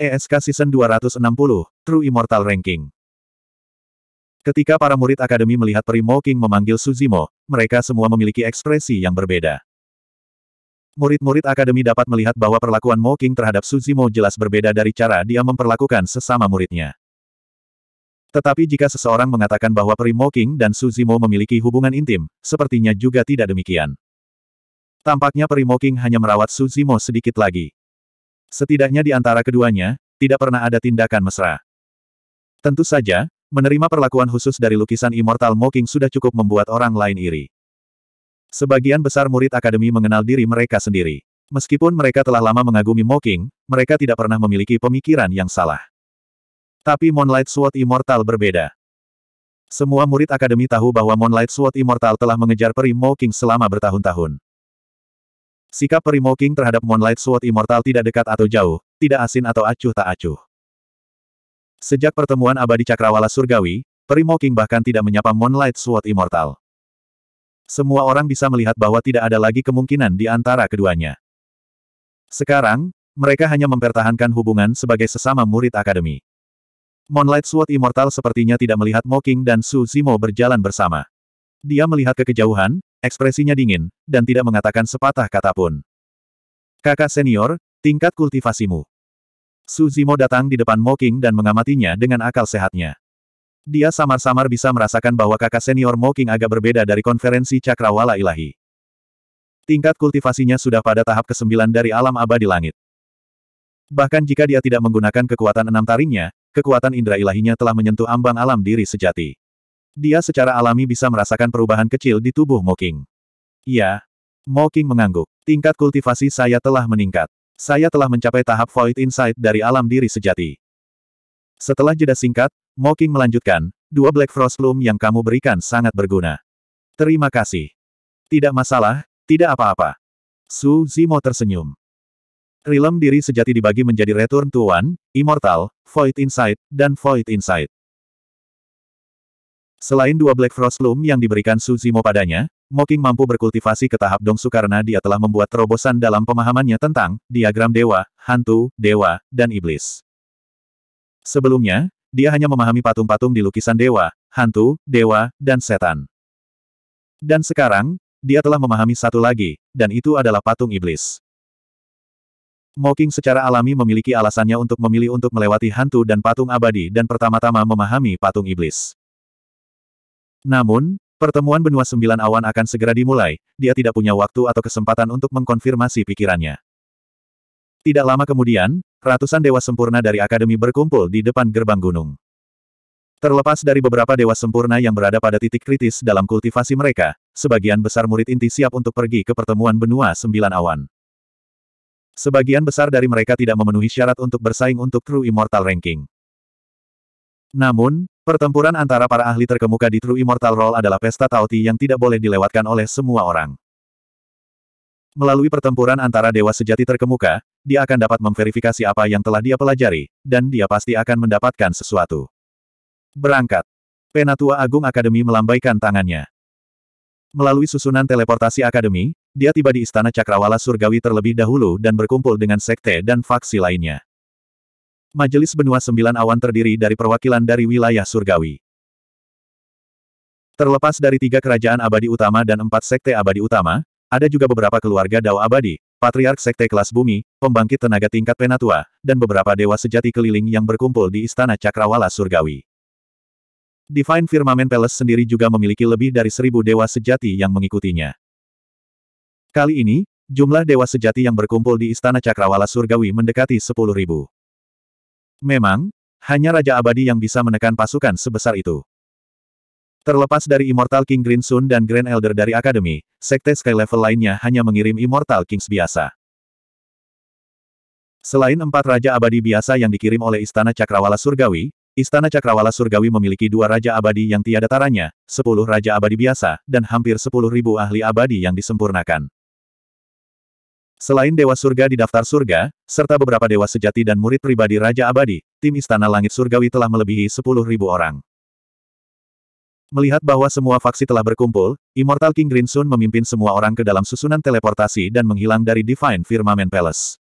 ESK Season 260, True Immortal Ranking. Ketika para murid akademi melihat Peri King memanggil Suzimo, mereka semua memiliki ekspresi yang berbeda. Murid-murid akademi dapat melihat bahwa perlakuan King terhadap Suzimo jelas berbeda dari cara dia memperlakukan sesama muridnya. Tetapi jika seseorang mengatakan bahwa Peri King dan Suzimo memiliki hubungan intim, sepertinya juga tidak demikian. Tampaknya Peri King hanya merawat Suzimo sedikit lagi. Setidaknya di antara keduanya, tidak pernah ada tindakan mesra. Tentu saja, menerima perlakuan khusus dari lukisan Immortal Mocking sudah cukup membuat orang lain iri. Sebagian besar murid akademi mengenal diri mereka sendiri. Meskipun mereka telah lama mengagumi Mocking, mereka tidak pernah memiliki pemikiran yang salah. Tapi Moonlight Sword Immortal berbeda. Semua murid akademi tahu bahwa Moonlight Sword Immortal telah mengejar peri Mocking selama bertahun-tahun. Sikap Primo King terhadap Moonlight Sword Immortal tidak dekat atau jauh, tidak asin atau acuh tak acuh. Sejak pertemuan abadi cakrawala surgawi, Primo King bahkan tidak menyapa Moonlight Sword Immortal. Semua orang bisa melihat bahwa tidak ada lagi kemungkinan di antara keduanya. Sekarang, mereka hanya mempertahankan hubungan sebagai sesama murid akademi. Moonlight Sword Immortal sepertinya tidak melihat Mocking dan Su Zimo berjalan bersama. Dia melihat ke kejauhan, Ekspresinya dingin, dan tidak mengatakan sepatah kata pun. Kakak senior, tingkat kultivasimu. Su Zimo datang di depan Moking dan mengamatinya dengan akal sehatnya. Dia samar-samar bisa merasakan bahwa kakak senior Moking agak berbeda dari konferensi cakrawala ilahi. Tingkat kultivasinya sudah pada tahap kesembilan dari alam abadi langit. Bahkan jika dia tidak menggunakan kekuatan enam taringnya, kekuatan indera ilahinya telah menyentuh ambang alam diri sejati. Dia secara alami bisa merasakan perubahan kecil di tubuh Moking. Iya. Moking mengangguk. Tingkat kultivasi saya telah meningkat. Saya telah mencapai tahap Void Insight dari alam diri sejati. Setelah jeda singkat, Moking melanjutkan, dua Black Frost Loom yang kamu berikan sangat berguna. Terima kasih. Tidak masalah, tidak apa-apa. Su Zimo tersenyum. Rilem diri sejati dibagi menjadi Return to One, Immortal, Void Insight, dan Void Insight. Selain dua Black Frost Loom yang diberikan Suzimo padanya, Moking mampu berkultivasi ke tahap Dongsu karena dia telah membuat terobosan dalam pemahamannya tentang diagram dewa, hantu, dewa, dan iblis. Sebelumnya, dia hanya memahami patung-patung di lukisan dewa, hantu, dewa, dan setan. Dan sekarang, dia telah memahami satu lagi, dan itu adalah patung iblis. Moking secara alami memiliki alasannya untuk memilih untuk melewati hantu dan patung abadi dan pertama-tama memahami patung iblis. Namun, pertemuan benua sembilan awan akan segera dimulai, dia tidak punya waktu atau kesempatan untuk mengkonfirmasi pikirannya. Tidak lama kemudian, ratusan dewa sempurna dari Akademi berkumpul di depan gerbang gunung. Terlepas dari beberapa dewa sempurna yang berada pada titik kritis dalam kultivasi mereka, sebagian besar murid inti siap untuk pergi ke pertemuan benua sembilan awan. Sebagian besar dari mereka tidak memenuhi syarat untuk bersaing untuk True Immortal Ranking. Namun, pertempuran antara para ahli terkemuka di True Immortal Roll adalah pesta tauti yang tidak boleh dilewatkan oleh semua orang. Melalui pertempuran antara dewa sejati terkemuka, dia akan dapat memverifikasi apa yang telah dia pelajari, dan dia pasti akan mendapatkan sesuatu. Berangkat. Penatua Agung Akademi melambaikan tangannya. Melalui susunan teleportasi Akademi, dia tiba di Istana Cakrawala Surgawi terlebih dahulu dan berkumpul dengan sekte dan faksi lainnya. Majelis Benua Sembilan Awan terdiri dari perwakilan dari wilayah surgawi. Terlepas dari tiga kerajaan abadi utama dan empat sekte abadi utama, ada juga beberapa keluarga Dao abadi, patriark sekte kelas bumi, pembangkit tenaga tingkat penatua, dan beberapa dewa sejati keliling yang berkumpul di Istana Cakrawala Surgawi. Divine Firmament Palace sendiri juga memiliki lebih dari seribu dewa sejati yang mengikutinya. Kali ini, jumlah dewa sejati yang berkumpul di Istana Cakrawala Surgawi mendekati sepuluh ribu. Memang, hanya Raja Abadi yang bisa menekan pasukan sebesar itu. Terlepas dari Immortal King Green Sun dan Grand Elder dari Akademi, sekte Sky Level lainnya hanya mengirim Immortal Kings biasa. Selain empat Raja Abadi biasa yang dikirim oleh Istana Cakrawala Surgawi, Istana Cakrawala Surgawi memiliki dua Raja Abadi yang tiada taranya, sepuluh Raja Abadi biasa, dan hampir sepuluh ribu ahli abadi yang disempurnakan. Selain Dewa Surga di daftar surga, serta beberapa dewa sejati dan murid pribadi Raja Abadi, tim Istana Langit Surgawi telah melebihi 10.000 orang. Melihat bahwa semua faksi telah berkumpul, Immortal King Green Sun memimpin semua orang ke dalam susunan teleportasi dan menghilang dari Divine Firmament Palace.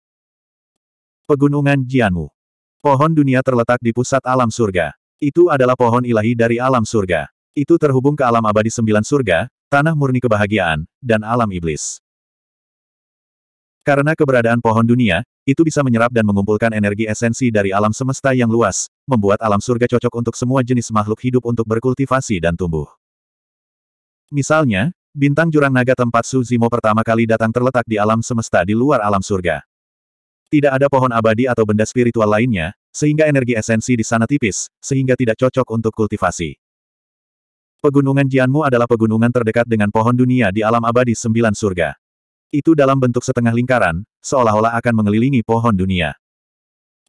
Pegunungan Jianmu Pohon dunia terletak di pusat alam surga. Itu adalah pohon ilahi dari alam surga. Itu terhubung ke alam abadi sembilan surga, tanah murni kebahagiaan, dan alam iblis. Karena keberadaan pohon dunia, itu bisa menyerap dan mengumpulkan energi esensi dari alam semesta yang luas, membuat alam surga cocok untuk semua jenis makhluk hidup untuk berkultivasi dan tumbuh. Misalnya, bintang jurang naga tempat Su Zimo pertama kali datang terletak di alam semesta di luar alam surga. Tidak ada pohon abadi atau benda spiritual lainnya, sehingga energi esensi di sana tipis, sehingga tidak cocok untuk kultivasi. Pegunungan Jianmu adalah pegunungan terdekat dengan pohon dunia di alam abadi sembilan surga. Itu dalam bentuk setengah lingkaran, seolah-olah akan mengelilingi pohon dunia.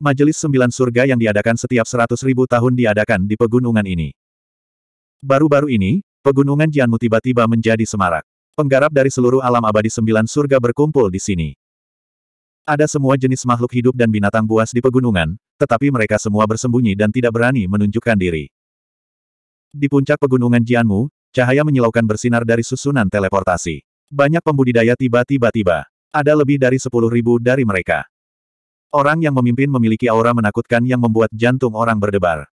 Majelis sembilan surga yang diadakan setiap seratus ribu tahun diadakan di pegunungan ini. Baru-baru ini, pegunungan Jianmu tiba-tiba menjadi semarak. Penggarap dari seluruh alam abadi sembilan surga berkumpul di sini. Ada semua jenis makhluk hidup dan binatang buas di pegunungan, tetapi mereka semua bersembunyi dan tidak berani menunjukkan diri. Di puncak pegunungan Jianmu, cahaya menyilaukan bersinar dari susunan teleportasi. Banyak pembudidaya tiba-tiba tiba. Ada lebih dari sepuluh ribu dari mereka. Orang yang memimpin memiliki aura menakutkan yang membuat jantung orang berdebar.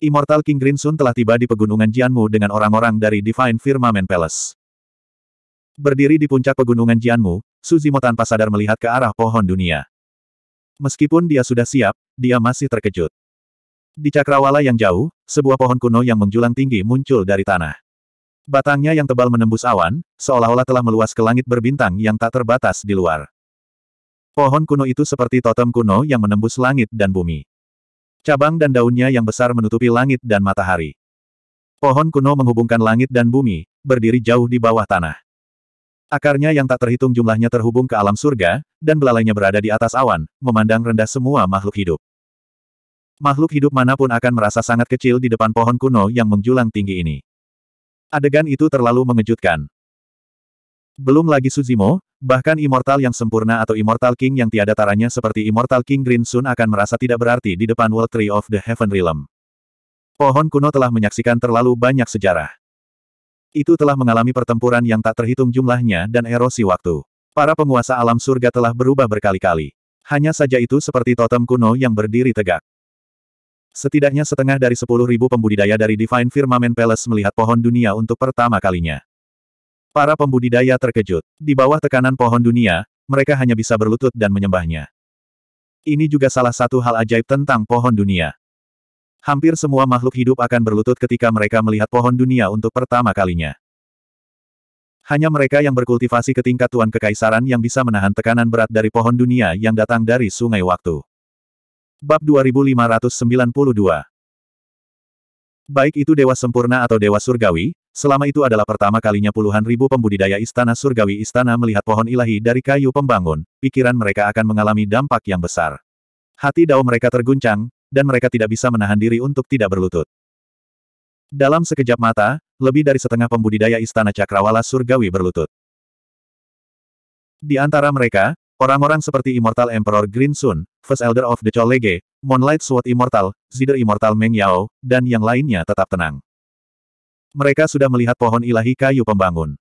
Immortal King Grinsun telah tiba di pegunungan Jianmu dengan orang-orang dari Divine Firmament Palace. Berdiri di puncak pegunungan Jianmu, Suzimo tanpa sadar melihat ke arah pohon dunia. Meskipun dia sudah siap, dia masih terkejut. Di cakrawala yang jauh, sebuah pohon kuno yang menjulang tinggi muncul dari tanah. Batangnya yang tebal menembus awan, seolah-olah telah meluas ke langit berbintang yang tak terbatas di luar. Pohon kuno itu seperti totem kuno yang menembus langit dan bumi. Cabang dan daunnya yang besar menutupi langit dan matahari. Pohon kuno menghubungkan langit dan bumi, berdiri jauh di bawah tanah. Akarnya yang tak terhitung jumlahnya terhubung ke alam surga, dan belalainya berada di atas awan, memandang rendah semua makhluk hidup. Makhluk hidup mana pun akan merasa sangat kecil di depan pohon kuno yang menjulang tinggi ini. Adegan itu terlalu mengejutkan. Belum lagi Suzimo, bahkan Immortal yang sempurna atau Immortal King yang tiada taranya seperti Immortal King Green Sun akan merasa tidak berarti di depan World Tree of the Heaven Realm. Pohon kuno telah menyaksikan terlalu banyak sejarah. Itu telah mengalami pertempuran yang tak terhitung jumlahnya dan erosi waktu. Para penguasa alam surga telah berubah berkali-kali. Hanya saja itu seperti totem kuno yang berdiri tegak. Setidaknya setengah dari sepuluh ribu pembudidaya dari Divine Firmament Palace melihat pohon dunia untuk pertama kalinya. Para pembudidaya terkejut. Di bawah tekanan pohon dunia, mereka hanya bisa berlutut dan menyembahnya. Ini juga salah satu hal ajaib tentang pohon dunia. Hampir semua makhluk hidup akan berlutut ketika mereka melihat pohon dunia untuk pertama kalinya. Hanya mereka yang berkultivasi ke tingkat Tuan Kekaisaran yang bisa menahan tekanan berat dari pohon dunia yang datang dari sungai waktu. Bab 2592 Baik itu Dewa Sempurna atau Dewa Surgawi, selama itu adalah pertama kalinya puluhan ribu pembudidaya Istana Surgawi Istana melihat pohon ilahi dari kayu pembangun, pikiran mereka akan mengalami dampak yang besar. Hati dao mereka terguncang, dan mereka tidak bisa menahan diri untuk tidak berlutut. Dalam sekejap mata, lebih dari setengah pembudidaya istana cakrawala surgawi berlutut. Di antara mereka, orang-orang seperti Immortal Emperor Green Sun, First Elder of the Cholege, Moonlight Sword Immortal, Zider Immortal Meng Yao, dan yang lainnya tetap tenang. Mereka sudah melihat pohon ilahi kayu pembangun.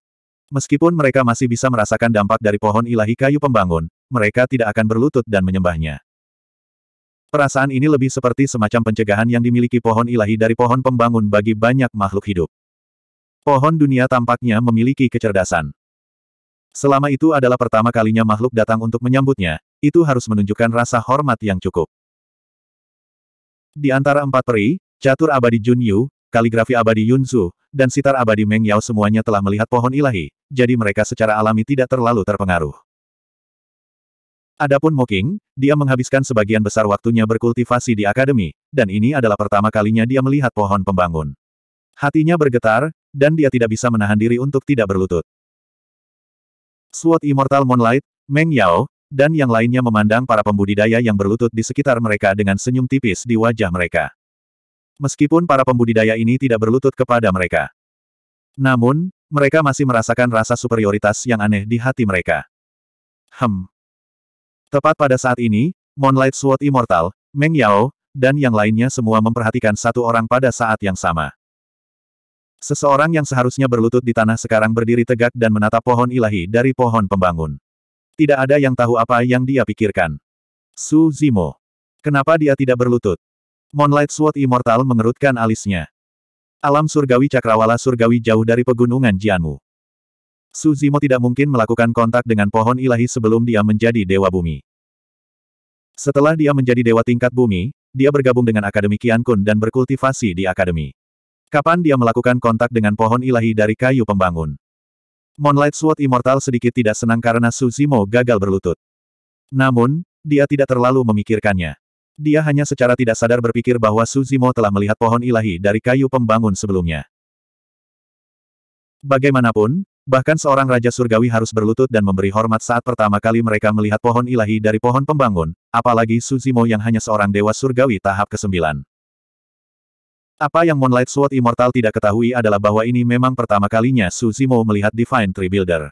Meskipun mereka masih bisa merasakan dampak dari pohon ilahi kayu pembangun, mereka tidak akan berlutut dan menyembahnya. Perasaan ini lebih seperti semacam pencegahan yang dimiliki pohon ilahi dari pohon pembangun bagi banyak makhluk hidup. Pohon dunia tampaknya memiliki kecerdasan. Selama itu adalah pertama kalinya makhluk datang untuk menyambutnya, itu harus menunjukkan rasa hormat yang cukup. Di antara empat peri, catur abadi Jun Yu, kaligrafi abadi Yun Zhu, dan sitar abadi Meng Yao semuanya telah melihat pohon ilahi, jadi mereka secara alami tidak terlalu terpengaruh. Adapun Moking, dia menghabiskan sebagian besar waktunya berkultivasi di akademi, dan ini adalah pertama kalinya dia melihat pohon pembangun. Hatinya bergetar, dan dia tidak bisa menahan diri untuk tidak berlutut. Sword Immortal Moonlight, Meng Yao, dan yang lainnya memandang para pembudidaya yang berlutut di sekitar mereka dengan senyum tipis di wajah mereka. Meskipun para pembudidaya ini tidak berlutut kepada mereka. Namun, mereka masih merasakan rasa superioritas yang aneh di hati mereka. Hem, Tepat pada saat ini, Moonlight Sword Immortal, Meng Yao, dan yang lainnya semua memperhatikan satu orang pada saat yang sama. Seseorang yang seharusnya berlutut di tanah sekarang berdiri tegak dan menatap pohon ilahi dari pohon pembangun. Tidak ada yang tahu apa yang dia pikirkan. Su Zimo. Kenapa dia tidak berlutut? Moonlight Sword Immortal mengerutkan alisnya. Alam surgawi cakrawala surgawi jauh dari pegunungan Jianmu. Su Zimo tidak mungkin melakukan kontak dengan pohon ilahi sebelum dia menjadi dewa bumi. Setelah dia menjadi dewa tingkat bumi, dia bergabung dengan Akademi Qiankun dan berkultivasi di Akademi. Kapan dia melakukan kontak dengan pohon ilahi dari kayu pembangun? Moonlight Sword Immortal sedikit tidak senang karena Su Zimo gagal berlutut. Namun, dia tidak terlalu memikirkannya. Dia hanya secara tidak sadar berpikir bahwa Su Zimo telah melihat pohon ilahi dari kayu pembangun sebelumnya. Bagaimanapun, bahkan seorang Raja Surgawi harus berlutut dan memberi hormat saat pertama kali mereka melihat pohon ilahi dari pohon pembangun, apalagi Su Zimo yang hanya seorang Dewa Surgawi tahap ke-9. Apa yang Moonlight Sword Immortal tidak ketahui adalah bahwa ini memang pertama kalinya Su Zimo melihat Divine Tree Builder.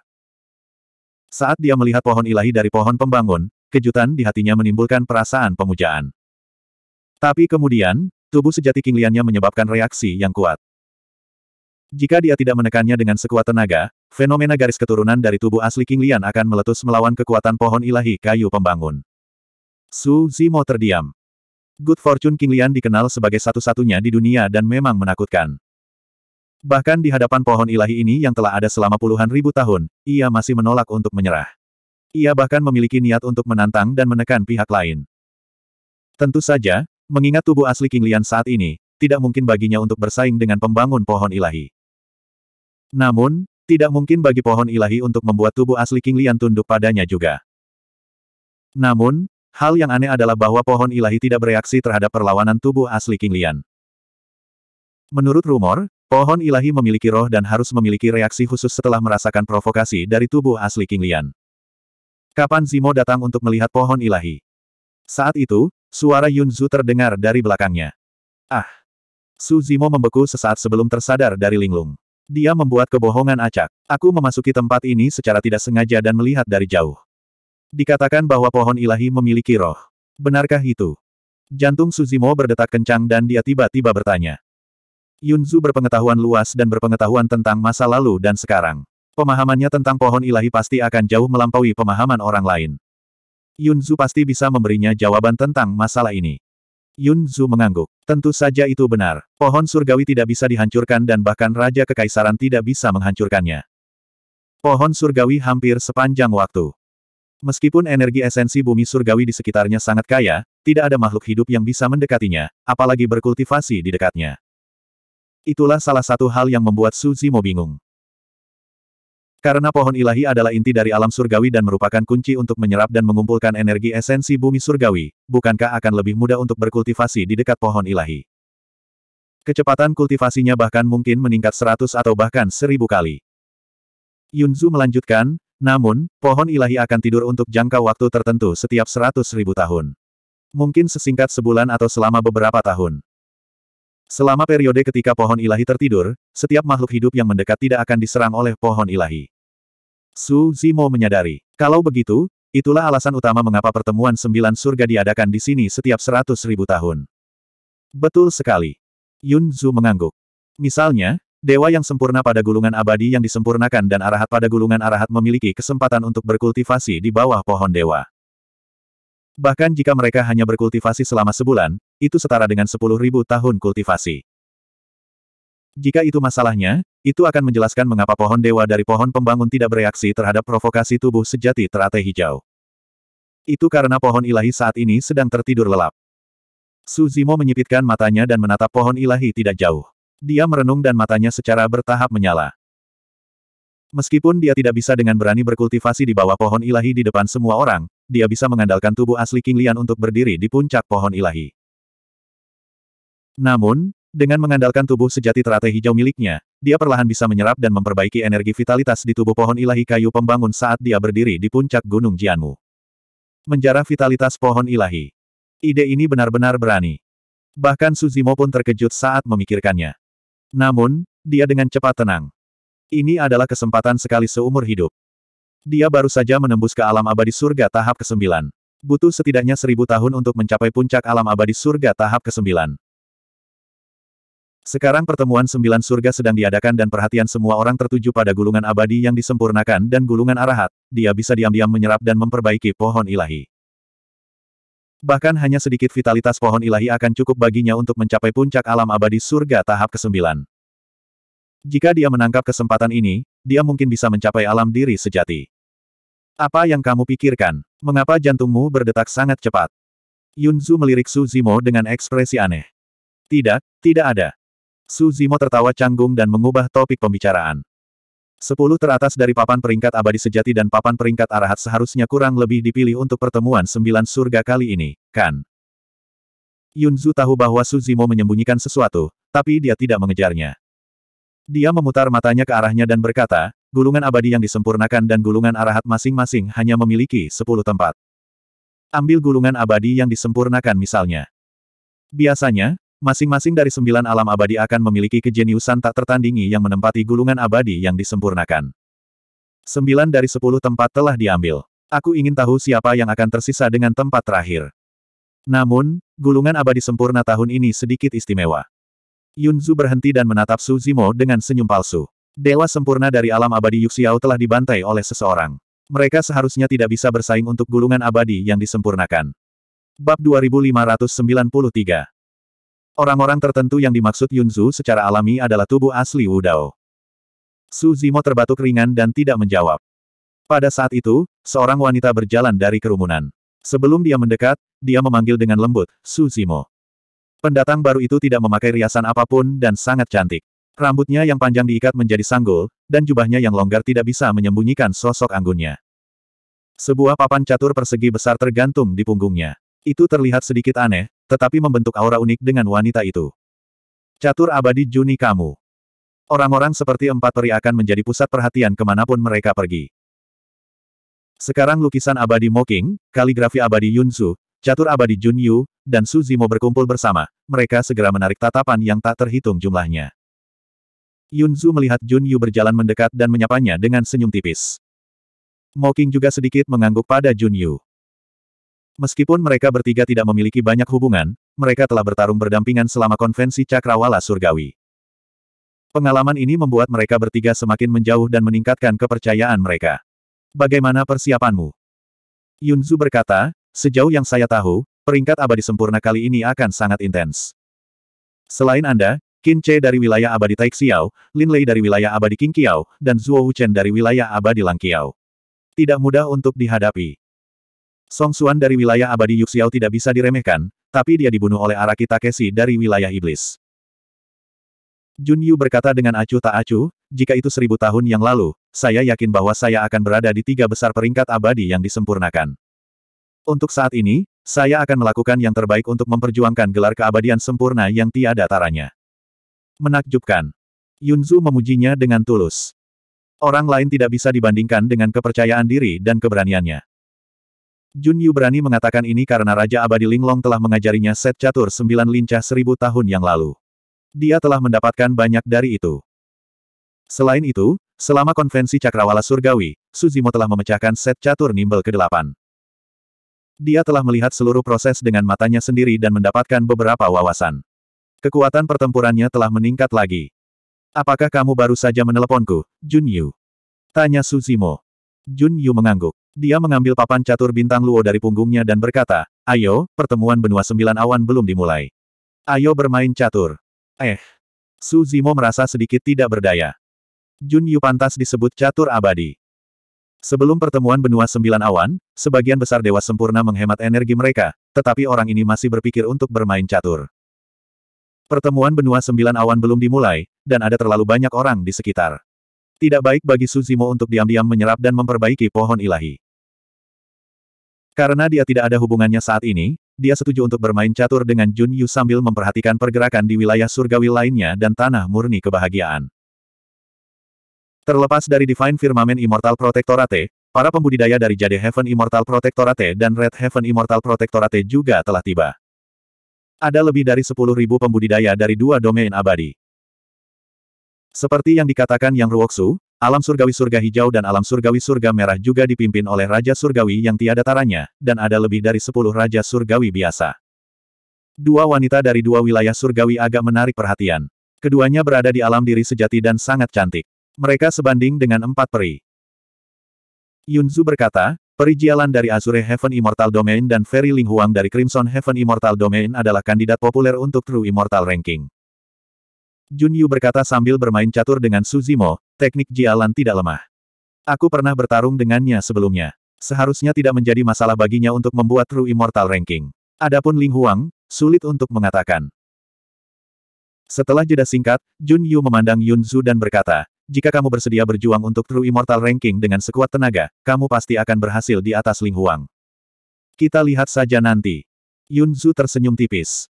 Saat dia melihat pohon ilahi dari pohon pembangun, kejutan di hatinya menimbulkan perasaan pemujaan. Tapi kemudian, tubuh sejati King Liannya menyebabkan reaksi yang kuat. Jika dia tidak menekannya dengan sekuat tenaga, fenomena garis keturunan dari tubuh asli King Lian akan meletus melawan kekuatan pohon ilahi kayu pembangun. Su Zimo terdiam. Good Fortune King Lian dikenal sebagai satu-satunya di dunia dan memang menakutkan. Bahkan di hadapan pohon ilahi ini yang telah ada selama puluhan ribu tahun, ia masih menolak untuk menyerah. Ia bahkan memiliki niat untuk menantang dan menekan pihak lain. Tentu saja, mengingat tubuh asli King Lian saat ini, tidak mungkin baginya untuk bersaing dengan pembangun pohon ilahi. Namun, tidak mungkin bagi pohon ilahi untuk membuat tubuh asli King Lian tunduk padanya juga. Namun, Hal yang aneh adalah bahwa pohon ilahi tidak bereaksi terhadap perlawanan tubuh asli King Lian. Menurut rumor, pohon ilahi memiliki roh dan harus memiliki reaksi khusus setelah merasakan provokasi dari tubuh asli King Lian. Kapan Zimo datang untuk melihat pohon ilahi? Saat itu, suara Yun Zhu terdengar dari belakangnya. Ah! Su Zimo membeku sesaat sebelum tersadar dari linglung. Dia membuat kebohongan acak. Aku memasuki tempat ini secara tidak sengaja dan melihat dari jauh. Dikatakan bahwa pohon ilahi memiliki roh. Benarkah itu? Jantung Suzimo berdetak kencang dan dia tiba-tiba bertanya. Yunzu berpengetahuan luas dan berpengetahuan tentang masa lalu dan sekarang. Pemahamannya tentang pohon ilahi pasti akan jauh melampaui pemahaman orang lain. Yunzu pasti bisa memberinya jawaban tentang masalah ini. Yunzu mengangguk. Tentu saja itu benar. Pohon surgawi tidak bisa dihancurkan dan bahkan Raja Kekaisaran tidak bisa menghancurkannya. Pohon surgawi hampir sepanjang waktu. Meskipun energi esensi bumi surgawi di sekitarnya sangat kaya, tidak ada makhluk hidup yang bisa mendekatinya, apalagi berkultivasi di dekatnya. Itulah salah satu hal yang membuat Su Zimo bingung. Karena pohon ilahi adalah inti dari alam surgawi dan merupakan kunci untuk menyerap dan mengumpulkan energi esensi bumi surgawi, bukankah akan lebih mudah untuk berkultivasi di dekat pohon ilahi? Kecepatan kultivasinya bahkan mungkin meningkat seratus atau bahkan seribu kali. Yunzu melanjutkan, namun, pohon ilahi akan tidur untuk jangka waktu tertentu setiap seratus ribu tahun. Mungkin sesingkat sebulan atau selama beberapa tahun. Selama periode ketika pohon ilahi tertidur, setiap makhluk hidup yang mendekat tidak akan diserang oleh pohon ilahi. Su Zimo menyadari. Kalau begitu, itulah alasan utama mengapa pertemuan sembilan surga diadakan di sini setiap seratus ribu tahun. Betul sekali. Yun Zhu mengangguk. Misalnya, Dewa yang sempurna pada gulungan abadi yang disempurnakan dan arahat pada gulungan arahat memiliki kesempatan untuk berkultivasi di bawah pohon dewa. Bahkan jika mereka hanya berkultivasi selama sebulan, itu setara dengan sepuluh ribu tahun kultivasi. Jika itu masalahnya, itu akan menjelaskan mengapa pohon dewa dari pohon pembangun tidak bereaksi terhadap provokasi tubuh sejati teratai hijau. Itu karena pohon ilahi saat ini sedang tertidur lelap. Suzimo menyipitkan matanya dan menatap pohon ilahi tidak jauh. Dia merenung dan matanya secara bertahap menyala. Meskipun dia tidak bisa dengan berani berkultivasi di bawah pohon ilahi di depan semua orang, dia bisa mengandalkan tubuh asli King Lian untuk berdiri di puncak pohon ilahi. Namun, dengan mengandalkan tubuh sejati teratai hijau miliknya, dia perlahan bisa menyerap dan memperbaiki energi vitalitas di tubuh pohon ilahi kayu pembangun saat dia berdiri di puncak Gunung Jianmu. Menjarah vitalitas pohon ilahi. Ide ini benar-benar berani. Bahkan Suzimo pun terkejut saat memikirkannya. Namun, dia dengan cepat tenang. Ini adalah kesempatan sekali seumur hidup. Dia baru saja menembus ke alam abadi surga tahap ke-9. Butuh setidaknya seribu tahun untuk mencapai puncak alam abadi surga tahap ke-9. Sekarang pertemuan sembilan surga sedang diadakan dan perhatian semua orang tertuju pada gulungan abadi yang disempurnakan dan gulungan arahat, dia bisa diam-diam menyerap dan memperbaiki pohon ilahi. Bahkan hanya sedikit vitalitas pohon ilahi akan cukup baginya untuk mencapai puncak alam abadi surga tahap ke-9. Jika dia menangkap kesempatan ini, dia mungkin bisa mencapai alam diri sejati. Apa yang kamu pikirkan? Mengapa jantungmu berdetak sangat cepat? Yunzu melirik Su Zimo dengan ekspresi aneh. Tidak, tidak ada. Su Zimo tertawa canggung dan mengubah topik pembicaraan. Sepuluh teratas dari papan peringkat abadi sejati dan papan peringkat arahat seharusnya kurang lebih dipilih untuk pertemuan sembilan surga kali ini, kan? Yunzu tahu bahwa Su Zimo menyembunyikan sesuatu, tapi dia tidak mengejarnya. Dia memutar matanya ke arahnya dan berkata, gulungan abadi yang disempurnakan dan gulungan arahat masing-masing hanya memiliki sepuluh tempat. Ambil gulungan abadi yang disempurnakan misalnya. Biasanya, masing-masing dari sembilan alam abadi akan memiliki kejeniusan tak tertandingi yang menempati gulungan abadi yang disempurnakan. Sembilan dari sepuluh tempat telah diambil. Aku ingin tahu siapa yang akan tersisa dengan tempat terakhir. Namun, gulungan abadi sempurna tahun ini sedikit istimewa. Yunzu berhenti dan menatap Su Zimo dengan senyum palsu. Dewa sempurna dari alam abadi Yuxiao telah dibantai oleh seseorang. Mereka seharusnya tidak bisa bersaing untuk gulungan abadi yang disempurnakan. Bab 2593 Orang-orang tertentu yang dimaksud Yunzu secara alami adalah tubuh asli Wudao. Su Zimo terbatuk ringan dan tidak menjawab. Pada saat itu, seorang wanita berjalan dari kerumunan. Sebelum dia mendekat, dia memanggil dengan lembut, Su Zimo. Pendatang baru itu tidak memakai riasan apa pun dan sangat cantik. Rambutnya yang panjang diikat menjadi sanggul, dan jubahnya yang longgar tidak bisa menyembunyikan sosok anggunnya. Sebuah papan catur persegi besar tergantung di punggungnya. Itu terlihat sedikit aneh, tetapi membentuk aura unik dengan wanita itu. Catur abadi Juni kamu. Orang-orang seperti empat peri akan menjadi pusat perhatian ke mana pun mereka pergi. Sekarang lukisan abadi Moking, kaligrafi abadi Yunzu, Catur abadi Jun Yu, dan Su Zimo berkumpul bersama, mereka segera menarik tatapan yang tak terhitung jumlahnya. Yun Zu melihat Jun Yu berjalan mendekat dan menyapanya dengan senyum tipis. Mo Qing juga sedikit mengangguk pada Jun Yu. Meskipun mereka bertiga tidak memiliki banyak hubungan, mereka telah bertarung berdampingan selama konvensi Cakrawala Surgawi. Pengalaman ini membuat mereka bertiga semakin menjauh dan meningkatkan kepercayaan mereka. Bagaimana persiapanmu? Yunzu berkata, Sejauh yang saya tahu, peringkat abadi sempurna kali ini akan sangat intens. Selain Anda, Qin Che dari wilayah abadi Taixiao, Lin Lei dari wilayah abadi Qingqiao, dan Zuo Wuchen dari wilayah abadi Langqiao. Tidak mudah untuk dihadapi. Song Xuan dari wilayah abadi Yuxiao tidak bisa diremehkan, tapi dia dibunuh oleh Araki Takeshi dari wilayah iblis. Jun Yu berkata dengan acuh tak acuh, jika itu seribu tahun yang lalu, saya yakin bahwa saya akan berada di tiga besar peringkat abadi yang disempurnakan. Untuk saat ini, saya akan melakukan yang terbaik untuk memperjuangkan gelar keabadian sempurna yang tiada taranya. Menakjubkan. Yunzu memujinya dengan tulus. Orang lain tidak bisa dibandingkan dengan kepercayaan diri dan keberaniannya. Jun Yu berani mengatakan ini karena Raja Abadi Linglong telah mengajarinya set catur sembilan lincah seribu tahun yang lalu. Dia telah mendapatkan banyak dari itu. Selain itu, selama konvensi Cakrawala Surgawi, Suzimo telah memecahkan set catur nimbel ke-8. Dia telah melihat seluruh proses dengan matanya sendiri dan mendapatkan beberapa wawasan. Kekuatan pertempurannya telah meningkat lagi. Apakah kamu baru saja meneleponku, Jun Yu? Tanya Suzimo. Jun Yu mengangguk. Dia mengambil papan catur bintang luo dari punggungnya dan berkata, Ayo, pertemuan benua sembilan awan belum dimulai. Ayo bermain catur. Eh. Suzimo merasa sedikit tidak berdaya. Jun Yu pantas disebut catur abadi. Sebelum pertemuan benua sembilan awan, sebagian besar dewa sempurna menghemat energi mereka, tetapi orang ini masih berpikir untuk bermain catur. Pertemuan benua sembilan awan belum dimulai, dan ada terlalu banyak orang di sekitar. Tidak baik bagi Suzimo untuk diam-diam menyerap dan memperbaiki pohon ilahi. Karena dia tidak ada hubungannya saat ini, dia setuju untuk bermain catur dengan Jun Yu sambil memperhatikan pergerakan di wilayah surgawi lainnya dan tanah murni kebahagiaan. Terlepas dari Divine Firmament Immortal Protectorate, para pembudidaya dari Jade Heaven Immortal Protectorate dan Red Heaven Immortal Protectorate juga telah tiba. Ada lebih dari 10.000 pembudidaya dari dua domain abadi. Seperti yang dikatakan Yang Ruoksu, alam surgawi surga hijau dan alam surgawi surga merah juga dipimpin oleh Raja Surgawi yang tiada taranya, dan ada lebih dari 10 Raja Surgawi biasa. Dua wanita dari dua wilayah surgawi agak menarik perhatian. Keduanya berada di alam diri sejati dan sangat cantik. Mereka sebanding dengan empat peri. Yunzu berkata, Peri Jialan dari Azure Heaven Immortal Domain dan Fairy Ling Huang dari Crimson Heaven Immortal Domain adalah kandidat populer untuk True Immortal Ranking. Jun Yu berkata sambil bermain catur dengan Suzimo, teknik Jialan tidak lemah. Aku pernah bertarung dengannya sebelumnya. Seharusnya tidak menjadi masalah baginya untuk membuat True Immortal Ranking. Adapun Ling Huang, sulit untuk mengatakan. Setelah jeda singkat, Jun Yu memandang Yun Zhu dan berkata, jika kamu bersedia berjuang untuk True Immortal Ranking dengan sekuat tenaga, kamu pasti akan berhasil di atas Ling Huang. Kita lihat saja nanti. Yun Zhu tersenyum tipis.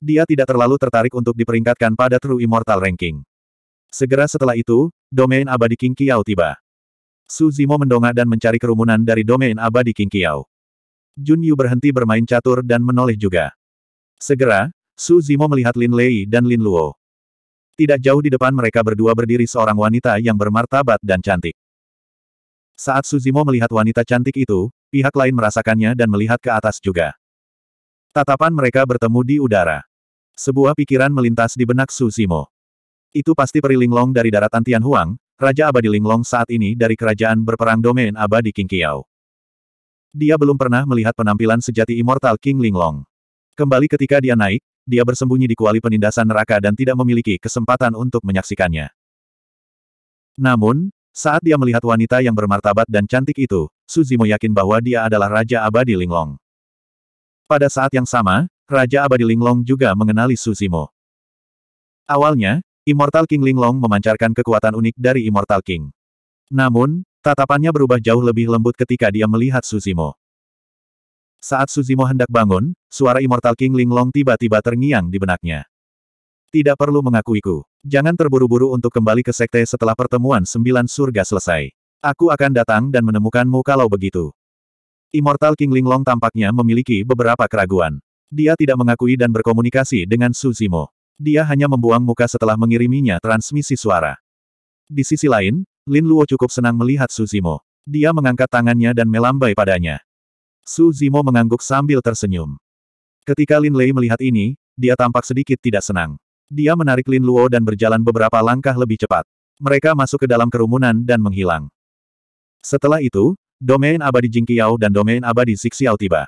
Dia tidak terlalu tertarik untuk diperingkatkan pada True Immortal Ranking. Segera setelah itu, domain abadi King Kiao tiba. Su Zimo mendongak dan mencari kerumunan dari domain abadi King Kiao. Jun Yu berhenti bermain catur dan menoleh juga. Segera, Su Zimo melihat Lin Lei dan Lin Luo. Tidak jauh di depan mereka berdua berdiri seorang wanita yang bermartabat dan cantik. Saat Suzimo melihat wanita cantik itu, pihak lain merasakannya dan melihat ke atas juga. Tatapan mereka bertemu di udara. Sebuah pikiran melintas di benak Suzimo. Itu pasti Peri Linglong dari daratan Tianhuang, Raja Abadi Linglong saat ini dari kerajaan berperang domain abadi King Kiao. Dia belum pernah melihat penampilan sejati Immortal King Linglong. Kembali ketika dia naik, dia bersembunyi di kuali penindasan neraka dan tidak memiliki kesempatan untuk menyaksikannya. Namun, saat dia melihat wanita yang bermartabat dan cantik itu, Suzimo yakin bahwa dia adalah Raja Abadi Linglong. Pada saat yang sama, Raja Abadi Linglong juga mengenali Suzimo. Awalnya, Immortal King Linglong memancarkan kekuatan unik dari Immortal King. Namun, tatapannya berubah jauh lebih lembut ketika dia melihat Suzimo. Saat Suzimo hendak bangun, suara Immortal King Linglong tiba-tiba terngiang di benaknya. Tidak perlu mengakuiku. Jangan terburu-buru untuk kembali ke sekte setelah pertemuan sembilan surga selesai. Aku akan datang dan menemukanmu kalau begitu. Immortal King Linglong tampaknya memiliki beberapa keraguan. Dia tidak mengakui dan berkomunikasi dengan Suzimo. Dia hanya membuang muka setelah mengiriminya transmisi suara. Di sisi lain, Lin Luo cukup senang melihat Suzimo. Dia mengangkat tangannya dan melambai padanya. Su Zimo mengangguk sambil tersenyum. Ketika Lin Lei melihat ini, dia tampak sedikit tidak senang. Dia menarik Lin Luo dan berjalan beberapa langkah lebih cepat. Mereka masuk ke dalam kerumunan dan menghilang. Setelah itu, domain abadi Jingqiao dan domain abadi Xiao tiba.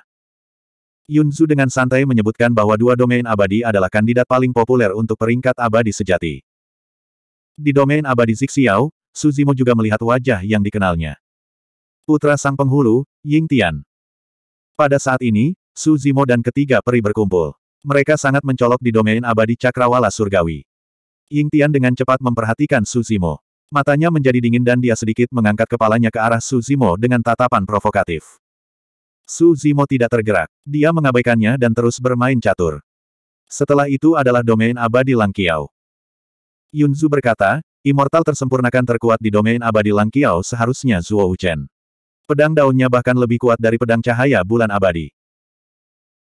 Yun Zhu dengan santai menyebutkan bahwa dua domain abadi adalah kandidat paling populer untuk peringkat abadi sejati. Di domain abadi Xiao, Su Zimo juga melihat wajah yang dikenalnya. Putra sang penghulu, Ying Tian. Pada saat ini, Su Zimo dan ketiga peri berkumpul. Mereka sangat mencolok di domain abadi cakrawala surgawi. Ying Tian dengan cepat memperhatikan Su Zimo. Matanya menjadi dingin dan dia sedikit mengangkat kepalanya ke arah Su Zimo dengan tatapan provokatif. Su Zimo tidak tergerak. Dia mengabaikannya dan terus bermain catur. Setelah itu adalah domain abadi Langkiao. Yunzu berkata, Immortal tersempurnakan terkuat di domain abadi Langkiao seharusnya Zuo Wuchen. Pedang daunnya bahkan lebih kuat dari pedang cahaya bulan abadi.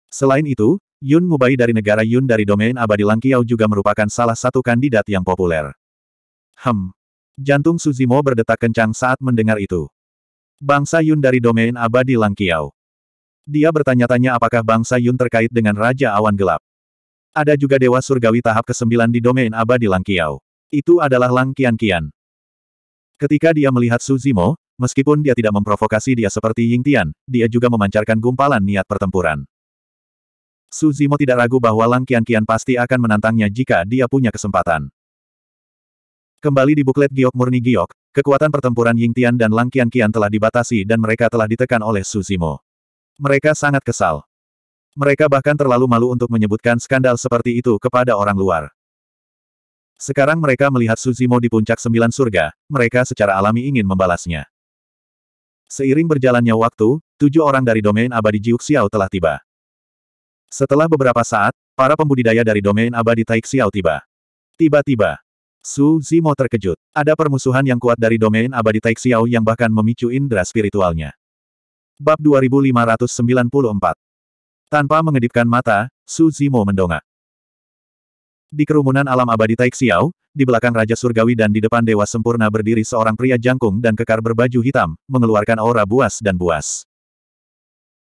Selain itu, Yun Mubai dari negara Yun dari domain abadi Langkiao juga merupakan salah satu kandidat yang populer. Hem. Jantung Suzimo berdetak kencang saat mendengar itu. Bangsa Yun dari domain abadi Langkiao. Dia bertanya-tanya apakah bangsa Yun terkait dengan Raja Awan Gelap. Ada juga Dewa Surgawi tahap ke-9 di domain abadi Langkiao. Itu adalah Lang Kian Kian. Ketika dia melihat Suzimo, Meskipun dia tidak memprovokasi dia seperti Ying Tian, dia juga memancarkan gumpalan niat pertempuran. Su Zimo tidak ragu bahwa Lang Qian pasti akan menantangnya jika dia punya kesempatan. Kembali di buklet Giok Murni Giok, kekuatan pertempuran Ying Tian dan Lang Qian telah dibatasi dan mereka telah ditekan oleh Su Zimo. Mereka sangat kesal. Mereka bahkan terlalu malu untuk menyebutkan skandal seperti itu kepada orang luar. Sekarang mereka melihat Suzimo di puncak sembilan surga, mereka secara alami ingin membalasnya. Seiring berjalannya waktu, tujuh orang dari domain abadi Jiuxiao telah tiba. Setelah beberapa saat, para pembudidaya dari domain abadi Taixiao tiba. Tiba-tiba, Su Zimo terkejut. Ada permusuhan yang kuat dari domain abadi Taixiao yang bahkan memicu indera spiritualnya. Bab 2594 Tanpa mengedipkan mata, Su Zimo mendongak. Di kerumunan alam abadi Taixiao, di belakang Raja Surgawi dan di depan Dewa Sempurna berdiri seorang pria jangkung dan kekar berbaju hitam, mengeluarkan aura buas dan buas.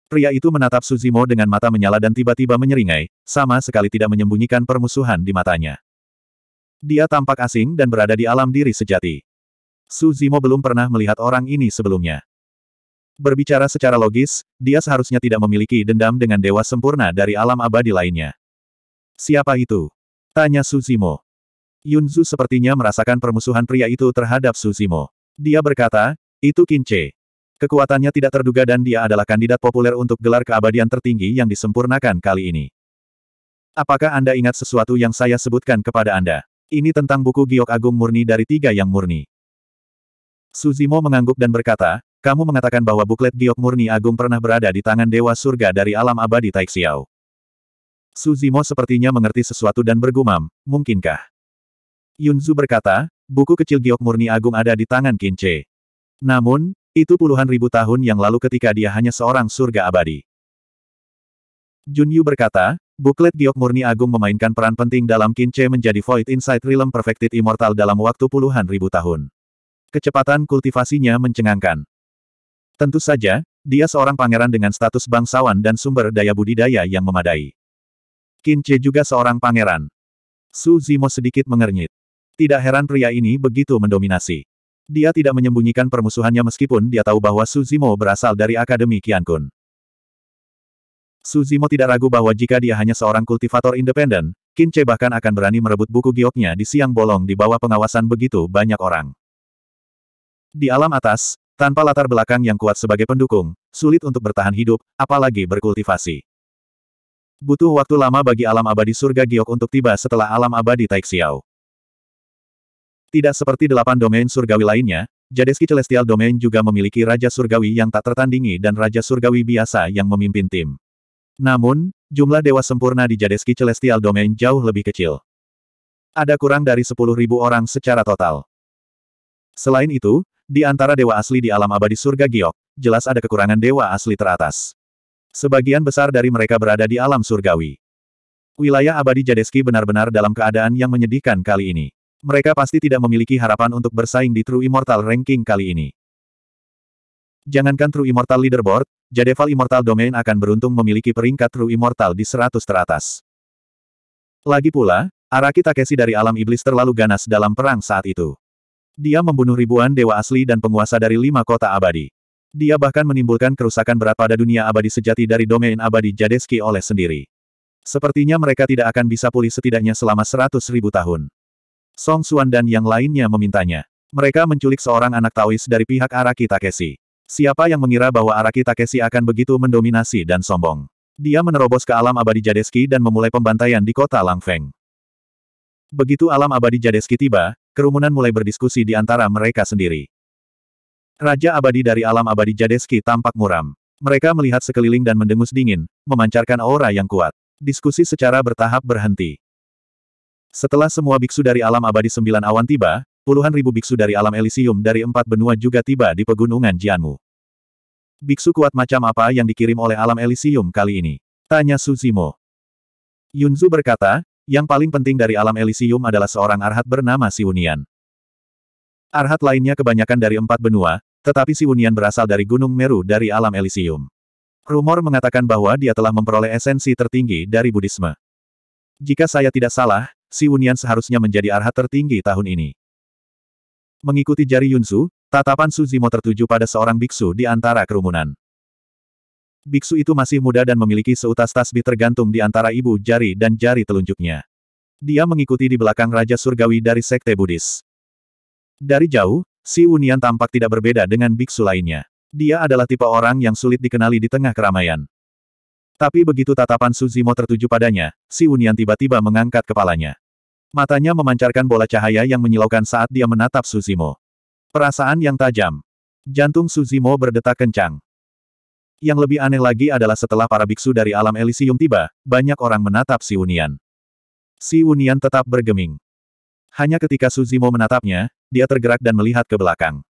Pria itu menatap Suzimo dengan mata menyala dan tiba-tiba menyeringai, sama sekali tidak menyembunyikan permusuhan di matanya. Dia tampak asing dan berada di alam diri sejati. Suzimo belum pernah melihat orang ini sebelumnya. Berbicara secara logis, dia seharusnya tidak memiliki dendam dengan dewa sempurna dari alam abadi lainnya. Siapa itu? Tanya Suzimo. Yunzu sepertinya merasakan permusuhan pria itu terhadap Suzimo. Dia berkata, itu Kince. Kekuatannya tidak terduga dan dia adalah kandidat populer untuk gelar keabadian tertinggi yang disempurnakan kali ini. Apakah Anda ingat sesuatu yang saya sebutkan kepada Anda? Ini tentang buku giok agung murni dari tiga yang murni. Suzimo mengangguk dan berkata, kamu mengatakan bahwa buklet giok murni agung pernah berada di tangan Dewa Surga dari alam abadi Taixiao. Suzimo sepertinya mengerti sesuatu dan bergumam, mungkinkah? Yunzu berkata, buku kecil giok murni agung ada di tangan Kince. Namun, itu puluhan ribu tahun yang lalu ketika dia hanya seorang surga abadi. Junyu berkata, buklet giok murni agung memainkan peran penting dalam Kince menjadi Void Inside Realm Perfected Immortal dalam waktu puluhan ribu tahun. Kecepatan kultivasinya mencengangkan. Tentu saja, dia seorang pangeran dengan status bangsawan dan sumber daya budidaya yang memadai. Kince juga seorang pangeran. Su Zimo sedikit mengernyit. Tidak heran pria ini begitu mendominasi. Dia tidak menyembunyikan permusuhannya meskipun dia tahu bahwa Suzimo berasal dari Akademi Qiankun. Suzimo tidak ragu bahwa jika dia hanya seorang kultivator independen, Kince bahkan akan berani merebut buku gioknya di siang bolong di bawah pengawasan begitu banyak orang. Di alam atas, tanpa latar belakang yang kuat sebagai pendukung, sulit untuk bertahan hidup, apalagi berkultivasi. Butuh waktu lama bagi alam abadi surga giok untuk tiba setelah alam abadi Taixiao. Tidak seperti delapan domain surgawi lainnya, Jadeski Celestial Domain juga memiliki Raja Surgawi yang tak tertandingi dan Raja Surgawi biasa yang memimpin tim. Namun, jumlah dewa sempurna di Jadeski Celestial Domain jauh lebih kecil. Ada kurang dari 10.000 orang secara total. Selain itu, di antara dewa asli di alam abadi surga Giok, jelas ada kekurangan dewa asli teratas. Sebagian besar dari mereka berada di alam surgawi. Wilayah abadi Jadeski benar-benar dalam keadaan yang menyedihkan kali ini. Mereka pasti tidak memiliki harapan untuk bersaing di True Immortal Ranking kali ini. Jangankan True Immortal Leaderboard, Jadeval Immortal Domain akan beruntung memiliki peringkat True Immortal di 100 teratas. Lagi pula, Araki Takeshi dari alam iblis terlalu ganas dalam perang saat itu. Dia membunuh ribuan dewa asli dan penguasa dari lima kota abadi. Dia bahkan menimbulkan kerusakan berat pada dunia abadi sejati dari domain abadi Jadeski oleh sendiri. Sepertinya mereka tidak akan bisa pulih setidaknya selama seratus ribu tahun. Song Xuan dan yang lainnya memintanya. Mereka menculik seorang anak Taois dari pihak Araki Takeshi. Siapa yang mengira bahwa Araki Takeshi akan begitu mendominasi dan sombong? Dia menerobos ke alam abadi Jadeski dan memulai pembantaian di kota Langfeng. Begitu alam abadi Jadeski tiba, kerumunan mulai berdiskusi di antara mereka sendiri. Raja abadi dari alam abadi Jadeski tampak muram. Mereka melihat sekeliling dan mendengus dingin, memancarkan aura yang kuat. Diskusi secara bertahap berhenti. Setelah semua biksu dari alam abadi sembilan awan tiba, puluhan ribu biksu dari alam Elysium dari empat benua juga tiba di pegunungan Jianmu. Biksu kuat macam apa yang dikirim oleh alam Elysium kali ini? Tanya Suzimo. Yunzu berkata, yang paling penting dari alam Elysium adalah seorang arhat bernama Siunian. Arhat lainnya kebanyakan dari empat benua, tetapi Siunian berasal dari Gunung Meru dari alam Elysium. Rumor mengatakan bahwa dia telah memperoleh esensi tertinggi dari Buddhisme. Jika saya tidak salah, si Unian seharusnya menjadi arhat tertinggi tahun ini. Mengikuti jari Yunsu, tatapan Suzimo tertuju pada seorang biksu di antara kerumunan. Biksu itu masih muda dan memiliki seutas tasbih tergantung di antara ibu jari dan jari telunjuknya. Dia mengikuti di belakang Raja Surgawi dari Sekte Buddhis. Dari jauh, si Unian tampak tidak berbeda dengan biksu lainnya. Dia adalah tipe orang yang sulit dikenali di tengah keramaian. Tapi begitu tatapan Suzimo tertuju padanya, si Unian tiba-tiba mengangkat kepalanya. Matanya memancarkan bola cahaya yang menyilaukan saat dia menatap Suzimo. Perasaan yang tajam. Jantung Suzimo berdetak kencang. Yang lebih aneh lagi adalah setelah para biksu dari alam Elysium tiba, banyak orang menatap si Unian. Si Unian tetap bergeming. Hanya ketika Suzimo menatapnya, dia tergerak dan melihat ke belakang.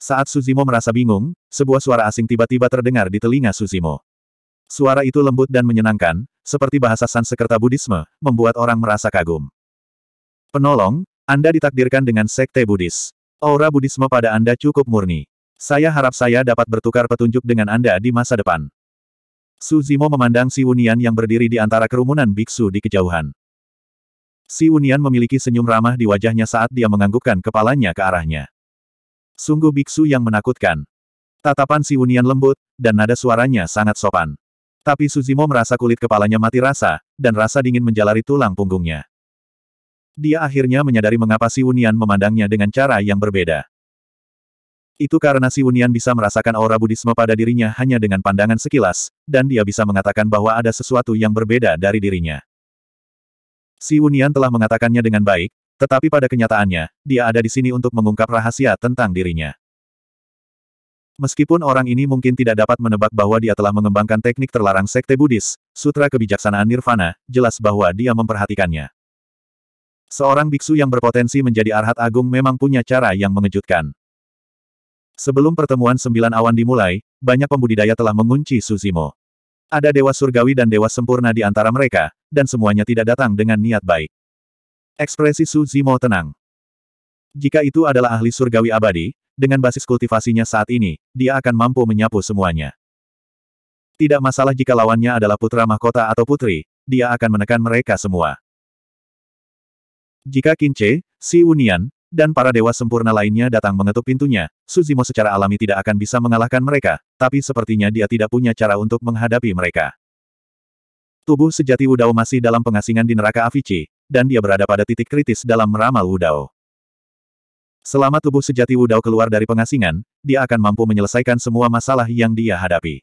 Saat Suzimo merasa bingung, sebuah suara asing tiba-tiba terdengar di telinga Suzimo. Suara itu lembut dan menyenangkan, seperti bahasa Sanskerta Buddhisme, membuat orang merasa kagum. Penolong, Anda ditakdirkan dengan Sekte Buddhis. Aura Buddhisme pada Anda cukup murni. Saya harap saya dapat bertukar petunjuk dengan Anda di masa depan. Su Zimo memandang Si Unian yang berdiri di antara kerumunan biksu di kejauhan. Si Unian memiliki senyum ramah di wajahnya saat dia menganggukkan kepalanya ke arahnya. Sungguh biksu yang menakutkan. Tatapan si Unian lembut, dan nada suaranya sangat sopan. Tapi Suzimo merasa kulit kepalanya mati rasa, dan rasa dingin menjalari tulang punggungnya. Dia akhirnya menyadari mengapa si Unian memandangnya dengan cara yang berbeda. Itu karena si Unian bisa merasakan aura Budisme pada dirinya hanya dengan pandangan sekilas, dan dia bisa mengatakan bahwa ada sesuatu yang berbeda dari dirinya. Si Unian telah mengatakannya dengan baik, tetapi pada kenyataannya, dia ada di sini untuk mengungkap rahasia tentang dirinya. Meskipun orang ini mungkin tidak dapat menebak bahwa dia telah mengembangkan teknik terlarang Sekte Buddhis, Sutra Kebijaksanaan Nirvana, jelas bahwa dia memperhatikannya. Seorang biksu yang berpotensi menjadi arhat agung memang punya cara yang mengejutkan. Sebelum pertemuan sembilan awan dimulai, banyak pembudidaya telah mengunci Suzimo. Ada dewa surgawi dan dewa sempurna di antara mereka, dan semuanya tidak datang dengan niat baik. Ekspresi Suzimo tenang. Jika itu adalah ahli surgawi abadi, dengan basis kultivasinya saat ini, dia akan mampu menyapu semuanya. Tidak masalah jika lawannya adalah putra mahkota atau putri, dia akan menekan mereka semua. Jika Kince, Si Unian, dan para dewa sempurna lainnya datang mengetuk pintunya, Suzimo secara alami tidak akan bisa mengalahkan mereka, tapi sepertinya dia tidak punya cara untuk menghadapi mereka. Tubuh sejati Wudao masih dalam pengasingan di neraka Avici, dan dia berada pada titik kritis dalam meramal Wudao. Selama tubuh sejati Wudao keluar dari pengasingan, dia akan mampu menyelesaikan semua masalah yang dia hadapi.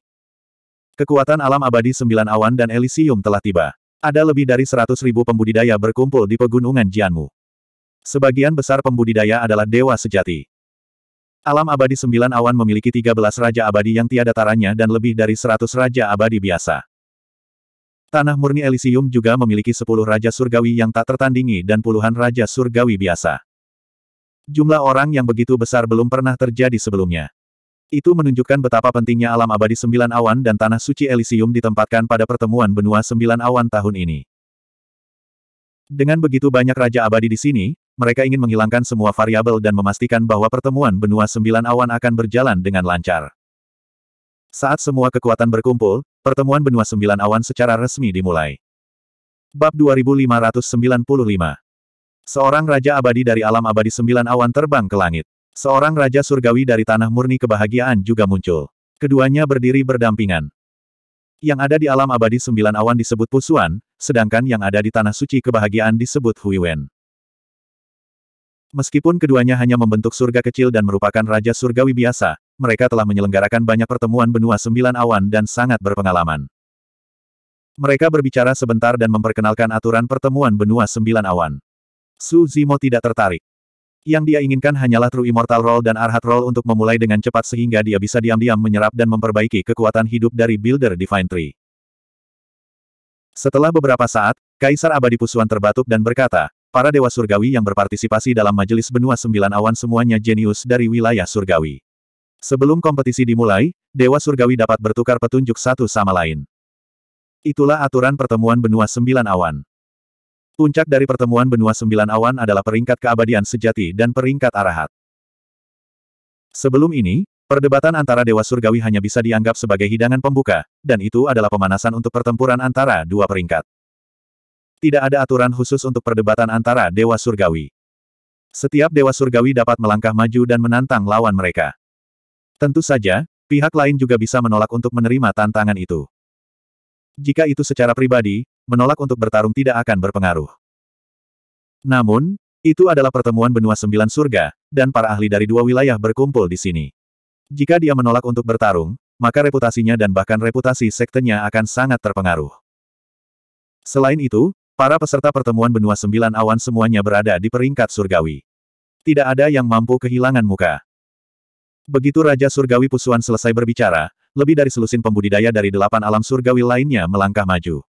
Kekuatan alam abadi sembilan awan dan Elysium telah tiba. Ada lebih dari seratus ribu pembudidaya berkumpul di pegunungan Jianmu. Sebagian besar pembudidaya adalah dewa sejati. Alam abadi sembilan awan memiliki tiga belas raja abadi yang tiada taranya dan lebih dari seratus raja abadi biasa. Tanah murni Elysium juga memiliki sepuluh raja surgawi yang tak tertandingi dan puluhan raja surgawi biasa. Jumlah orang yang begitu besar belum pernah terjadi sebelumnya. Itu menunjukkan betapa pentingnya alam abadi sembilan awan dan tanah suci Elysium ditempatkan pada pertemuan benua sembilan awan tahun ini. Dengan begitu banyak raja abadi di sini, mereka ingin menghilangkan semua variabel dan memastikan bahwa pertemuan benua sembilan awan akan berjalan dengan lancar. Saat semua kekuatan berkumpul, pertemuan benua sembilan awan secara resmi dimulai. Bab 2595 Seorang Raja Abadi dari alam abadi sembilan awan terbang ke langit. Seorang Raja Surgawi dari tanah murni kebahagiaan juga muncul. Keduanya berdiri berdampingan. Yang ada di alam abadi sembilan awan disebut Pusuan, sedangkan yang ada di tanah suci kebahagiaan disebut Huiwen. Meskipun keduanya hanya membentuk surga kecil dan merupakan Raja Surgawi biasa, mereka telah menyelenggarakan banyak pertemuan benua sembilan awan dan sangat berpengalaman. Mereka berbicara sebentar dan memperkenalkan aturan pertemuan benua sembilan awan. Su Zimo tidak tertarik. Yang dia inginkan hanyalah True Immortal Roll dan Arhat Roll untuk memulai dengan cepat sehingga dia bisa diam-diam menyerap dan memperbaiki kekuatan hidup dari Builder Divine Tree. Setelah beberapa saat, Kaisar Abadi Pusuan terbatuk dan berkata, Para dewa surgawi yang berpartisipasi dalam majelis benua sembilan awan semuanya jenius dari wilayah surgawi. Sebelum kompetisi dimulai, dewa surgawi dapat bertukar petunjuk satu sama lain. Itulah aturan pertemuan benua sembilan awan. Puncak dari pertemuan benua sembilan awan adalah peringkat keabadian sejati dan peringkat arahat. Sebelum ini, perdebatan antara dewa surgawi hanya bisa dianggap sebagai hidangan pembuka, dan itu adalah pemanasan untuk pertempuran antara dua peringkat. Tidak ada aturan khusus untuk perdebatan antara Dewa Surgawi. Setiap Dewa Surgawi dapat melangkah maju dan menantang lawan mereka. Tentu saja, pihak lain juga bisa menolak untuk menerima tantangan itu. Jika itu secara pribadi, menolak untuk bertarung tidak akan berpengaruh. Namun, itu adalah pertemuan benua sembilan surga, dan para ahli dari dua wilayah berkumpul di sini. Jika dia menolak untuk bertarung, maka reputasinya dan bahkan reputasi sektenya akan sangat terpengaruh. Selain itu, Para peserta pertemuan benua sembilan awan semuanya berada di peringkat surgawi. Tidak ada yang mampu kehilangan muka. Begitu Raja Surgawi Pusuan selesai berbicara, lebih dari selusin pembudidaya dari delapan alam surgawi lainnya melangkah maju.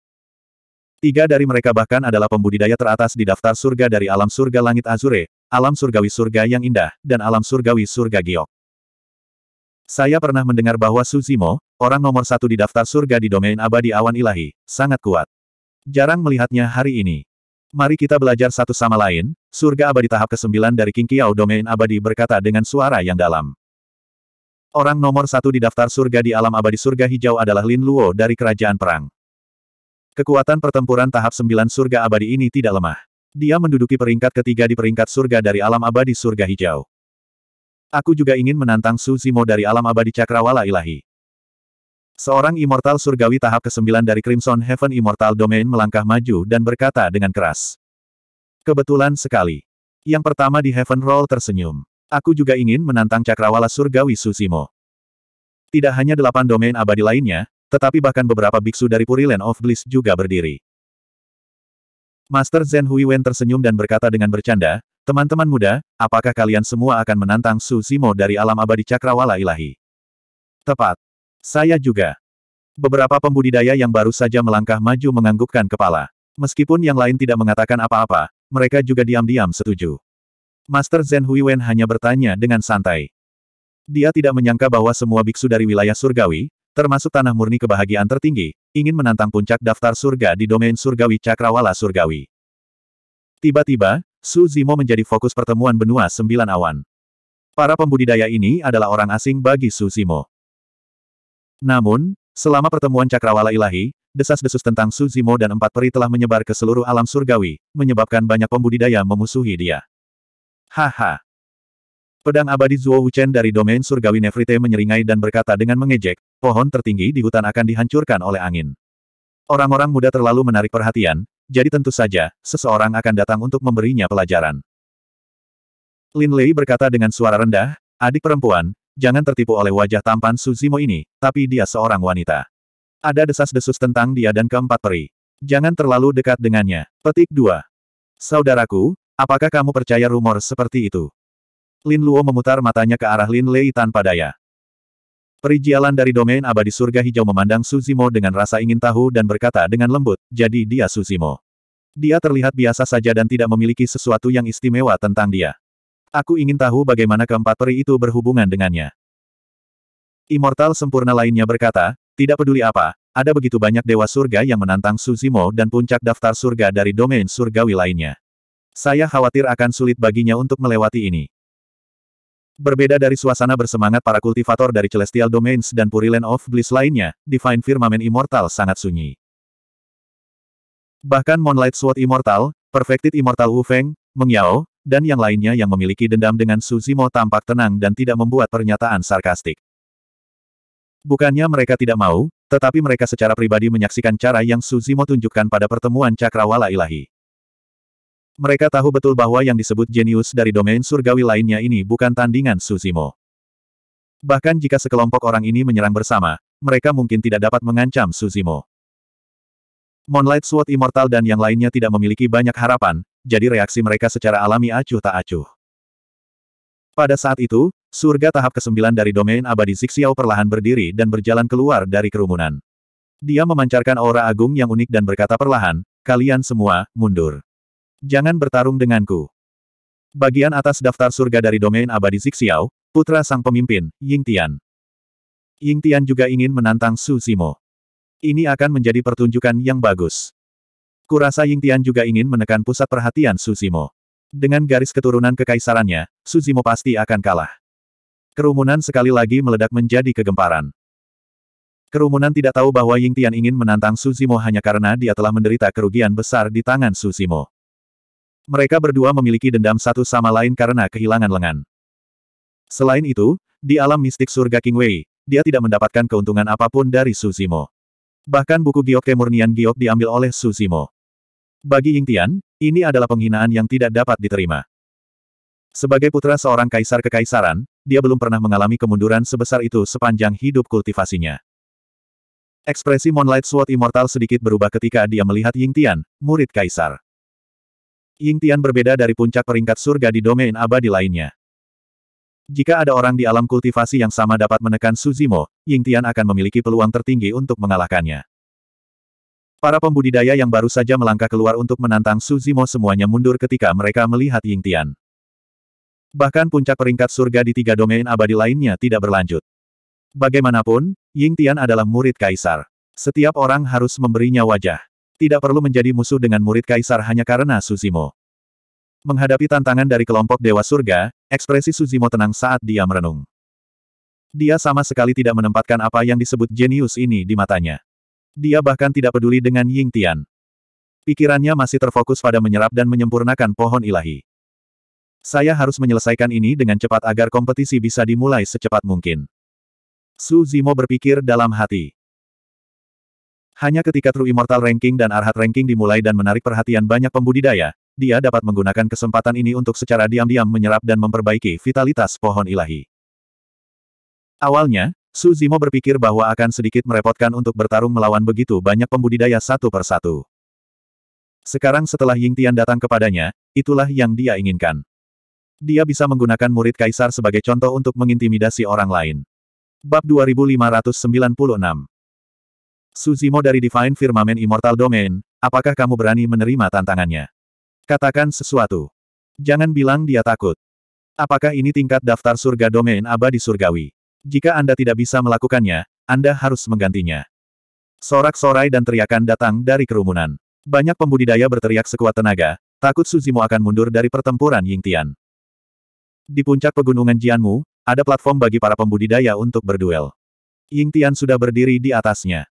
Tiga dari mereka bahkan adalah pembudidaya teratas di daftar surga dari alam surga langit Azure, alam surgawi surga yang indah, dan alam surgawi surga giok. Saya pernah mendengar bahwa Suzimo, orang nomor satu di daftar surga di domain abadi awan ilahi, sangat kuat. Jarang melihatnya hari ini. Mari kita belajar satu sama lain, surga abadi tahap ke-9 dari King Kiao Domain Abadi berkata dengan suara yang dalam. Orang nomor satu di daftar surga di alam abadi surga hijau adalah Lin Luo dari Kerajaan Perang. Kekuatan pertempuran tahap 9 surga abadi ini tidak lemah. Dia menduduki peringkat ketiga di peringkat surga dari alam abadi surga hijau. Aku juga ingin menantang Su Zimo dari alam abadi cakrawala ilahi. Seorang immortal surgawi tahap ke-9 dari Crimson Heaven Immortal Domain melangkah maju dan berkata dengan keras. Kebetulan sekali. Yang pertama di Heaven Roll tersenyum. Aku juga ingin menantang cakrawala surgawi Susimo. Tidak hanya delapan domain abadi lainnya, tetapi bahkan beberapa biksu dari Puri Land of Bliss juga berdiri. Master Zen Huiwen tersenyum dan berkata dengan bercanda, Teman-teman muda, apakah kalian semua akan menantang Su Zimo dari alam abadi cakrawala ilahi? Tepat. Saya juga. Beberapa pembudidaya yang baru saja melangkah maju menganggukkan kepala. Meskipun yang lain tidak mengatakan apa-apa, mereka juga diam-diam setuju. Master Zen Huiwen hanya bertanya dengan santai. Dia tidak menyangka bahwa semua biksu dari wilayah surgawi, termasuk tanah murni kebahagiaan tertinggi, ingin menantang puncak daftar surga di domain surgawi cakrawala surgawi. Tiba-tiba, Su Zimo menjadi fokus pertemuan benua sembilan awan. Para pembudidaya ini adalah orang asing bagi Su Zimo. Namun, selama pertemuan cakrawala ilahi, desas-desus tentang Su Zimo dan empat peri telah menyebar ke seluruh alam surgawi, menyebabkan banyak pembudidaya memusuhi dia. Haha. Pedang abadi Zuo Wuchen dari domain surgawi Nefrite menyeringai dan berkata dengan mengejek, pohon tertinggi di hutan akan dihancurkan oleh angin. Orang-orang muda terlalu menarik perhatian, jadi tentu saja, seseorang akan datang untuk memberinya pelajaran. Lin Lei berkata dengan suara rendah, adik perempuan, jangan tertipu oleh wajah tampan Suzimo ini, tapi dia seorang wanita. Ada desas-desus tentang dia dan keempat peri. Jangan terlalu dekat dengannya. Petik 2. Saudaraku, apakah kamu percaya rumor seperti itu? Lin Luo memutar matanya ke arah Lin Lei tanpa daya. Perijialan dari domain abadi surga hijau memandang Suzimo dengan rasa ingin tahu dan berkata dengan lembut, jadi dia Suzimo. Dia terlihat biasa saja dan tidak memiliki sesuatu yang istimewa tentang dia. Aku ingin tahu bagaimana keempat peri itu berhubungan dengannya. Immortal sempurna lainnya berkata, tidak peduli apa, ada begitu banyak dewa surga yang menantang Suzimo dan puncak daftar surga dari domain surgawi lainnya. Saya khawatir akan sulit baginya untuk melewati ini. Berbeda dari suasana bersemangat para kultivator dari Celestial Domains dan Puriland of Bliss lainnya, Divine Firmament Immortal sangat sunyi. Bahkan Moonlight Sword Immortal, Perfected Immortal Wu Feng, Meng dan yang lainnya yang memiliki dendam dengan Su Zimo tampak tenang dan tidak membuat pernyataan sarkastik. Bukannya mereka tidak mau, tetapi mereka secara pribadi menyaksikan cara yang Su Zimo tunjukkan pada pertemuan cakrawala ilahi. Mereka tahu betul bahwa yang disebut jenius dari domain surgawi lainnya ini bukan tandingan Suzimo. Bahkan jika sekelompok orang ini menyerang bersama, mereka mungkin tidak dapat mengancam Suzimo. Moonlight Sword Immortal dan yang lainnya tidak memiliki banyak harapan, jadi reaksi mereka secara alami acuh tak acuh. Pada saat itu, surga tahap ke-9 dari domain abadi Zixiao perlahan berdiri dan berjalan keluar dari kerumunan. Dia memancarkan aura agung yang unik dan berkata perlahan, kalian semua, mundur. Jangan bertarung denganku. Bagian atas daftar surga dari domain abadi Zixiao, putra sang pemimpin, Ying Tian. Ying Tian juga ingin menantang Su Zimo. Ini akan menjadi pertunjukan yang bagus. Kurasa Ying Tian juga ingin menekan pusat perhatian Su Zimo. Dengan garis keturunan kekaisarannya, Su Zimo pasti akan kalah. Kerumunan sekali lagi meledak menjadi kegemparan. Kerumunan tidak tahu bahwa Ying Tian ingin menantang Su Zimo hanya karena dia telah menderita kerugian besar di tangan Su Zimo. Mereka berdua memiliki dendam satu sama lain karena kehilangan lengan. Selain itu, di alam mistik surga King Wei, dia tidak mendapatkan keuntungan apa pun dari Su Zimo. Bahkan buku giok kemurnian giok diambil oleh Su Zimo. Bagi Ying Tian, ini adalah penghinaan yang tidak dapat diterima. Sebagai putra seorang kaisar kekaisaran, dia belum pernah mengalami kemunduran sebesar itu sepanjang hidup kultivasinya. Ekspresi Moonlight Sword Immortal sedikit berubah ketika dia melihat Ying Tian, murid kaisar. Ying Tian berbeda dari puncak peringkat surga di domain abadi lainnya. Jika ada orang di alam kultivasi yang sama dapat menekan Suzimo, Ying Tian akan memiliki peluang tertinggi untuk mengalahkannya. Para pembudidaya yang baru saja melangkah keluar untuk menantang Suzimo semuanya mundur ketika mereka melihat Ying Tian. Bahkan puncak peringkat surga di tiga domain abadi lainnya tidak berlanjut. Bagaimanapun, Ying Tian adalah murid kaisar. Setiap orang harus memberinya wajah. Tidak perlu menjadi musuh dengan murid kaisar hanya karena Suzimo. Menghadapi tantangan dari kelompok Dewa Surga, ekspresi Suzimo tenang saat dia merenung. Dia sama sekali tidak menempatkan apa yang disebut jenius ini di matanya. Dia bahkan tidak peduli dengan Ying Tian. Pikirannya masih terfokus pada menyerap dan menyempurnakan pohon ilahi. Saya harus menyelesaikan ini dengan cepat agar kompetisi bisa dimulai secepat mungkin. Su Zimo berpikir dalam hati. Hanya ketika True Immortal Ranking dan Arhat Ranking dimulai dan menarik perhatian banyak pembudidaya, dia dapat menggunakan kesempatan ini untuk secara diam-diam menyerap dan memperbaiki vitalitas pohon ilahi. Awalnya, Su Zimo berpikir bahwa akan sedikit merepotkan untuk bertarung melawan begitu banyak pembudidaya satu persatu. Sekarang setelah Ying Tian datang kepadanya, itulah yang dia inginkan. Dia bisa menggunakan murid kaisar sebagai contoh untuk mengintimidasi orang lain. Bab 2596 Su Zimo dari Divine Firmament Immortal Domain, apakah kamu berani menerima tantangannya? Katakan sesuatu. Jangan bilang dia takut. Apakah ini tingkat daftar surga domain abadi surgawi? Jika Anda tidak bisa melakukannya, Anda harus menggantinya. Sorak-sorai dan teriakan datang dari kerumunan. Banyak pembudidaya berteriak sekuat tenaga, takut Suzimo akan mundur dari pertempuran Yingtian. Di puncak pegunungan Jianmu, ada platform bagi para pembudidaya untuk berduel. Yingtian sudah berdiri di atasnya.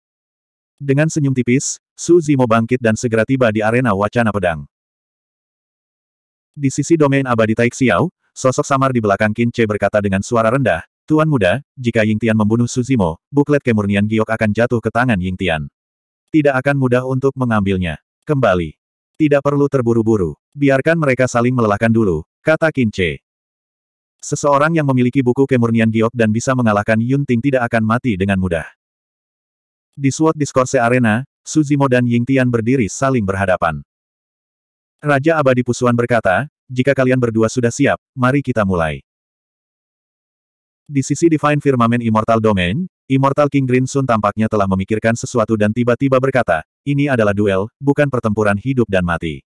Dengan senyum tipis, Su Zimo bangkit dan segera tiba di arena wacana pedang. Di sisi domain abadi Taixiao, sosok samar di belakang Qin Che berkata dengan suara rendah, Tuan muda, jika Ying Tian membunuh Suzimo, buklet kemurnian giok akan jatuh ke tangan Ying Tian. Tidak akan mudah untuk mengambilnya. Kembali. Tidak perlu terburu-buru. Biarkan mereka saling melelahkan dulu, kata Qin Che. Seseorang yang memiliki buku kemurnian giok dan bisa mengalahkan Yun Ting tidak akan mati dengan mudah. Di SWOT Discourse Arena, Suzimo dan Ying Tian berdiri saling berhadapan. Raja Abadi Pusuan berkata, jika kalian berdua sudah siap, mari kita mulai. Di sisi Divine Firmament Immortal Domain, Immortal King Green Sun tampaknya telah memikirkan sesuatu dan tiba-tiba berkata, ini adalah duel, bukan pertempuran hidup dan mati.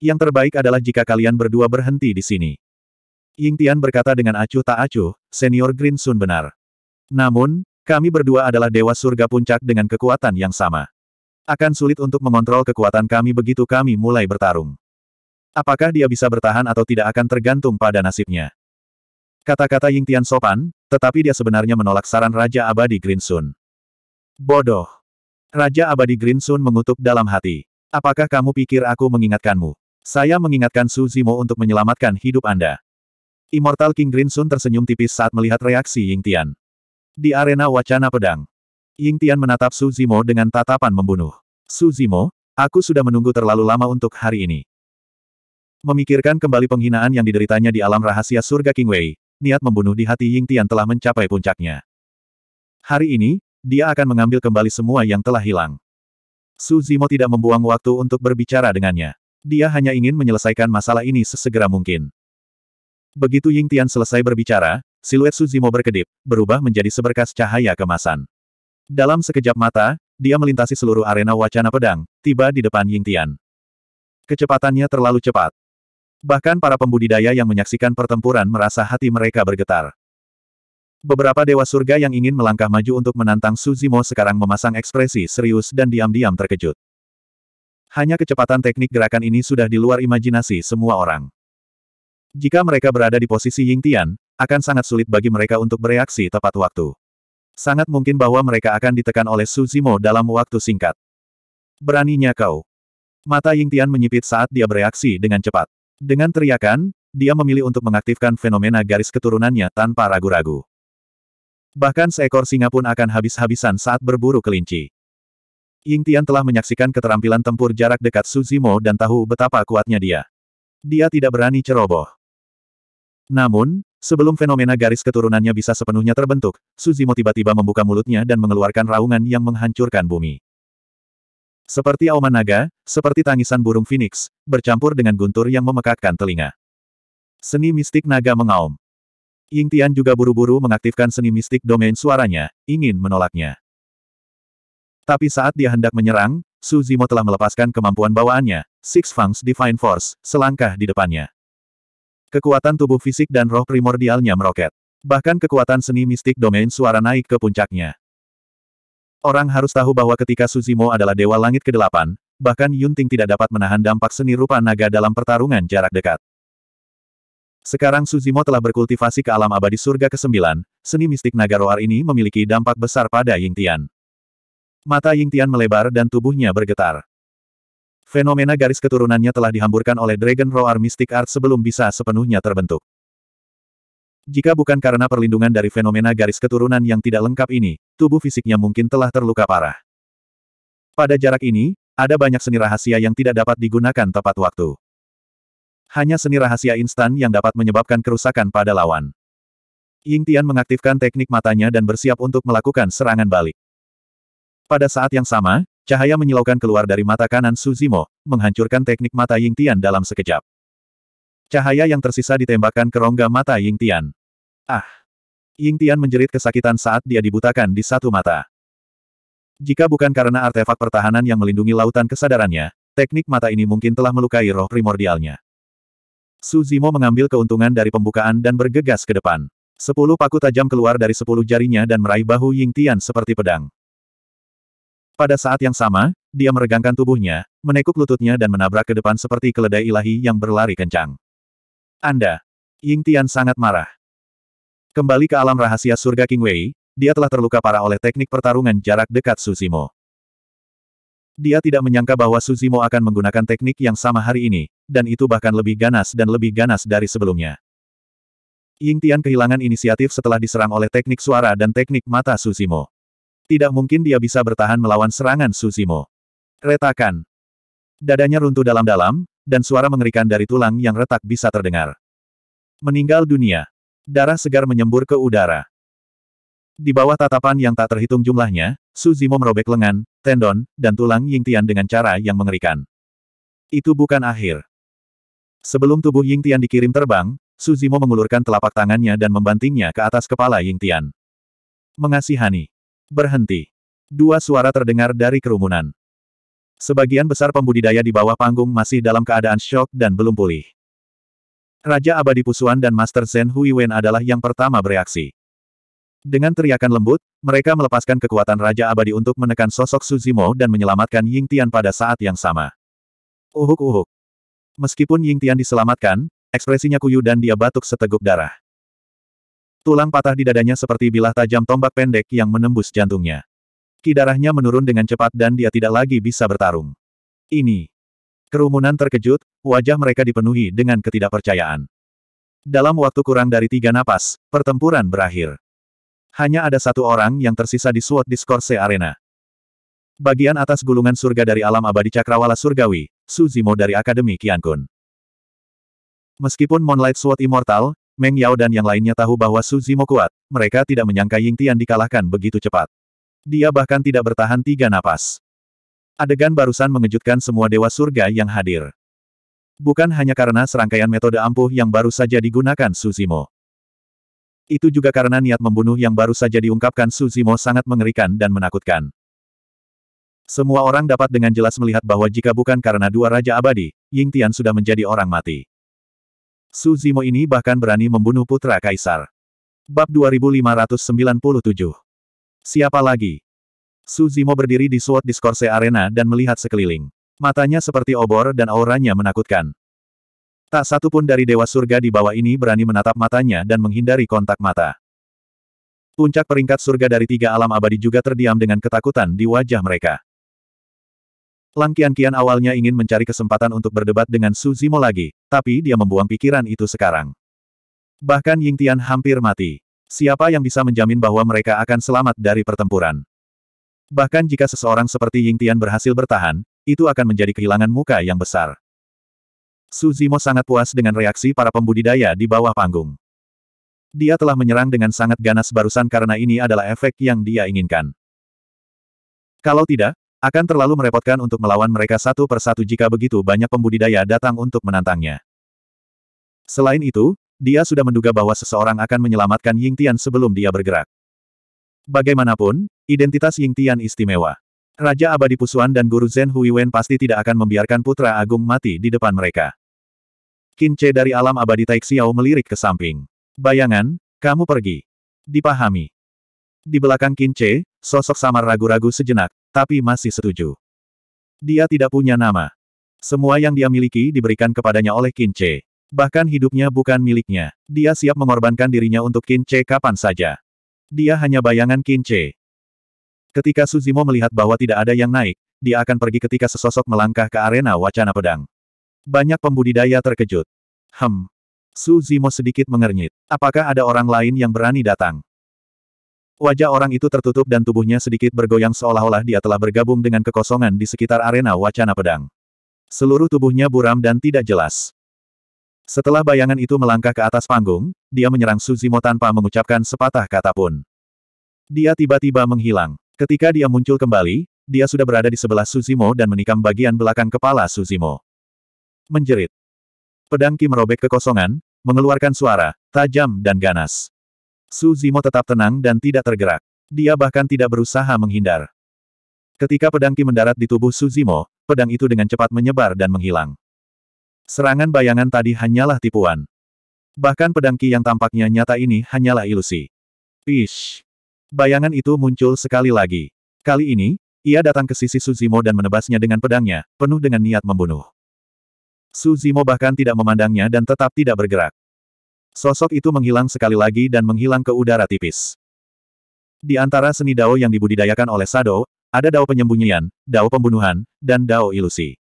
Yang terbaik adalah jika kalian berdua berhenti di sini. Ying Tian berkata dengan acuh tak acuh, senior Green Sun benar. Namun, kami berdua adalah dewa surga puncak dengan kekuatan yang sama. Akan sulit untuk mengontrol kekuatan kami begitu kami mulai bertarung. Apakah dia bisa bertahan atau tidak akan tergantung pada nasibnya. Kata-kata Ying Tian sopan, tetapi dia sebenarnya menolak saran Raja Abadi Green Sun. Bodoh. Raja Abadi Green Sun mengutuk dalam hati. Apakah kamu pikir aku mengingatkanmu? Saya mengingatkan Su Zimo untuk menyelamatkan hidup Anda. Immortal King Green Sun tersenyum tipis saat melihat reaksi Ying Tian. Di arena wacana pedang. Ying Tian menatap Su Zimo dengan tatapan membunuh. Su Zimo, aku sudah menunggu terlalu lama untuk hari ini. Memikirkan kembali penghinaan yang dideritanya di alam rahasia surga King Wei, niat membunuh di hati Ying Tian telah mencapai puncaknya. Hari ini, dia akan mengambil kembali semua yang telah hilang. Su Zimo tidak membuang waktu untuk berbicara dengannya. Dia hanya ingin menyelesaikan masalah ini sesegera mungkin. Begitu Ying Tian selesai berbicara, siluet Su Zimo berkedip, berubah menjadi seberkas cahaya kemasan. Dalam sekejap mata, dia melintasi seluruh arena wacana pedang, tiba di depan Ying Tian. Kecepatannya terlalu cepat. Bahkan para pembudidaya yang menyaksikan pertempuran merasa hati mereka bergetar. Beberapa dewa surga yang ingin melangkah maju untuk menantang Suzimo sekarang memasang ekspresi serius dan diam-diam terkejut. Hanya kecepatan teknik gerakan ini sudah di luar imajinasi semua orang. Jika mereka berada di posisi Ying Tian, akan sangat sulit bagi mereka untuk bereaksi tepat waktu. Sangat mungkin bahwa mereka akan ditekan oleh Suzimo dalam waktu singkat. Beraninya kau. Mata Ying Tian menyipit saat dia bereaksi dengan cepat. Dengan teriakan, dia memilih untuk mengaktifkan fenomena garis keturunannya tanpa ragu-ragu. Bahkan seekor singa pun akan habis-habisan saat berburu kelinci. Ying Tian telah menyaksikan keterampilan tempur jarak dekat Suzimo dan tahu betapa kuatnya dia. Dia tidak berani ceroboh. Namun, sebelum fenomena garis keturunannya bisa sepenuhnya terbentuk, Suzimo tiba-tiba membuka mulutnya dan mengeluarkan raungan yang menghancurkan bumi. Seperti auman naga, seperti tangisan burung phoenix, bercampur dengan guntur yang memekakkan telinga. Seni mistik naga mengaum. Ying Tian juga buru-buru mengaktifkan seni mistik domain suaranya, ingin menolaknya. Tapi saat dia hendak menyerang, Su Zimo telah melepaskan kemampuan bawaannya, Six Fangs Divine Force, selangkah di depannya. Kekuatan tubuh fisik dan roh primordialnya meroket. Bahkan kekuatan seni mistik domain suara naik ke puncaknya. Orang harus tahu bahwa ketika Suzimo adalah Dewa Langit ke-8, bahkan Yunting tidak dapat menahan dampak seni rupa naga dalam pertarungan jarak dekat. Sekarang Suzimo telah berkultivasi ke alam abadi surga ke-9, seni mistik naga roar ini memiliki dampak besar pada Ying Tian. Mata Ying Tian melebar dan tubuhnya bergetar. Fenomena garis keturunannya telah dihamburkan oleh Dragon Roar Mystic Art sebelum bisa sepenuhnya terbentuk. Jika bukan karena perlindungan dari fenomena garis keturunan yang tidak lengkap ini, tubuh fisiknya mungkin telah terluka parah. Pada jarak ini, ada banyak seni rahasia yang tidak dapat digunakan tepat waktu. Hanya seni rahasia instan yang dapat menyebabkan kerusakan pada lawan. Ying Tian mengaktifkan teknik matanya dan bersiap untuk melakukan serangan balik. Pada saat yang sama, Cahaya menyilaukan keluar dari mata kanan Suzimo, menghancurkan teknik mata Ying Tian dalam sekejap. Cahaya yang tersisa ditembakkan ke rongga mata Ying Tian. Ah! Ying Tian menjerit kesakitan saat dia dibutakan di satu mata. Jika bukan karena artefak pertahanan yang melindungi lautan kesadarannya, teknik mata ini mungkin telah melukai roh primordialnya. Suzimo mengambil keuntungan dari pembukaan dan bergegas ke depan. Sepuluh paku tajam keluar dari sepuluh jarinya dan meraih bahu Ying Tian seperti pedang. Pada saat yang sama, dia meregangkan tubuhnya, menekuk lututnya dan menabrak ke depan seperti keledai ilahi yang berlari kencang. Anda. Ying Tian sangat marah. Kembali ke alam rahasia surga King Wei, dia telah terluka parah oleh teknik pertarungan jarak dekat Susimo. Dia tidak menyangka bahwa Susimo akan menggunakan teknik yang sama hari ini, dan itu bahkan lebih ganas dan lebih ganas dari sebelumnya. Ying Tian kehilangan inisiatif setelah diserang oleh teknik suara dan teknik mata Susimo. Tidak mungkin dia bisa bertahan melawan serangan Susimo. Retakan. Dadanya runtuh dalam-dalam, dan suara mengerikan dari tulang yang retak bisa terdengar. Meninggal dunia. Darah segar menyembur ke udara. Di bawah tatapan yang tak terhitung jumlahnya, Suzimo merobek lengan, tendon, dan tulang Yingtian dengan cara yang mengerikan. Itu bukan akhir. Sebelum tubuh Yingtian dikirim terbang, Suzimo mengulurkan telapak tangannya dan membantingnya ke atas kepala Yingtian. Mengasihani. Berhenti. Dua suara terdengar dari kerumunan. Sebagian besar pembudidaya di bawah panggung masih dalam keadaan syok dan belum pulih. Raja Abadi Pusuan dan Master Zen Huiwen adalah yang pertama bereaksi. Dengan teriakan lembut, mereka melepaskan kekuatan Raja Abadi untuk menekan sosok Suzimo dan menyelamatkan Ying Tian pada saat yang sama. Uhuk-uhuk. Meskipun Ying Tian diselamatkan, ekspresinya kuyu dan dia batuk seteguk darah. Tulang patah di dadanya seperti bilah tajam tombak pendek yang menembus jantungnya. Kidarahnya menurun dengan cepat dan dia tidak lagi bisa bertarung. Ini. Kerumunan terkejut, wajah mereka dipenuhi dengan ketidakpercayaan. Dalam waktu kurang dari tiga napas, pertempuran berakhir. Hanya ada satu orang yang tersisa di SWOT Discourse Arena. Bagian atas gulungan surga dari alam abadi cakrawala surgawi, Suzimo dari Akademi Qiankun. Meskipun Moonlight Sword Immortal, Meng Yao dan yang lainnya tahu bahwa Su Zimo kuat, mereka tidak menyangka Ying Tian dikalahkan begitu cepat. Dia bahkan tidak bertahan tiga napas. Adegan barusan mengejutkan semua dewa surga yang hadir. Bukan hanya karena serangkaian metode ampuh yang baru saja digunakan Su Zimo. Itu juga karena niat membunuh yang baru saja diungkapkan Su Zimo sangat mengerikan dan menakutkan. Semua orang dapat dengan jelas melihat bahwa jika bukan karena dua Raja Abadi, Ying Tian sudah menjadi orang mati. Su Zimo ini bahkan berani membunuh putra kaisar. Bab 2597 Siapa lagi? Su Zimo berdiri di Sword Discourse Arena dan melihat sekeliling. Matanya seperti obor dan auranya menakutkan. Tak satu pun dari Dewa Surga di bawah ini berani menatap matanya dan menghindari kontak mata. Puncak peringkat surga dari tiga alam abadi juga terdiam dengan ketakutan di wajah mereka. Lang Qian awalnya ingin mencari kesempatan untuk berdebat dengan Su Zimo lagi, tapi dia membuang pikiran itu sekarang. Bahkan Ying Tian hampir mati. Siapa yang bisa menjamin bahwa mereka akan selamat dari pertempuran? Bahkan jika seseorang seperti Ying Tian berhasil bertahan, itu akan menjadi kehilangan muka yang besar. Su Zimo sangat puas dengan reaksi para pembudidaya di bawah panggung. Dia telah menyerang dengan sangat ganas barusan karena ini adalah efek yang dia inginkan. Kalau tidak, akan terlalu merepotkan untuk melawan mereka satu persatu jika begitu banyak pembudidaya datang untuk menantangnya. Selain itu, dia sudah menduga bahwa seseorang akan menyelamatkan Ying Tian sebelum dia bergerak. Bagaimanapun, identitas Ying Tian istimewa. Raja Abadi Pusuan dan Guru Zen Huiwen pasti tidak akan membiarkan putra agung mati di depan mereka. Qin Che dari alam abadi Taixiao melirik ke samping. Bayangan, kamu pergi. Dipahami. Di belakang Qin Che, sosok samar ragu-ragu sejenak, tapi masih setuju. Dia tidak punya nama. Semua yang dia miliki diberikan kepadanya oleh Qin Che. Bahkan hidupnya bukan miliknya. Dia siap mengorbankan dirinya untuk Qin Che kapan saja. Dia hanya bayangan Qin Che. Ketika Suzimo melihat bahwa tidak ada yang naik, dia akan pergi ketika sesosok melangkah ke arena wacana pedang. Banyak pembudidaya terkejut. Hem. Su Zimo sedikit mengernyit. Apakah ada orang lain yang berani datang? Wajah orang itu tertutup dan tubuhnya sedikit bergoyang seolah-olah dia telah bergabung dengan kekosongan di sekitar arena wacana pedang. Seluruh tubuhnya buram dan tidak jelas. Setelah bayangan itu melangkah ke atas panggung, dia menyerang Suzimo tanpa mengucapkan sepatah kata pun. Dia tiba-tiba menghilang. Ketika dia muncul kembali, dia sudah berada di sebelah Suzimo dan menikam bagian belakang kepala Suzimo. Menjerit. Pedang Ki merobek kekosongan, mengeluarkan suara, tajam dan ganas. Su Zimo tetap tenang dan tidak tergerak. Dia bahkan tidak berusaha menghindar. Ketika pedang Ki mendarat di tubuh Su Zimo, pedang itu dengan cepat menyebar dan menghilang. Serangan bayangan tadi hanyalah tipuan. Bahkan pedang Ki yang tampaknya nyata ini hanyalah ilusi. Ish. Bayangan itu muncul sekali lagi. Kali ini, ia datang ke sisi Suzimo dan menebasnya dengan pedangnya, penuh dengan niat membunuh. Suzimo bahkan tidak memandangnya dan tetap tidak bergerak. Sosok itu menghilang sekali lagi dan menghilang ke udara tipis. Di antara seni dao yang dibudidayakan oleh Sado, ada dao penyembunyian, dao pembunuhan, dan dao ilusi.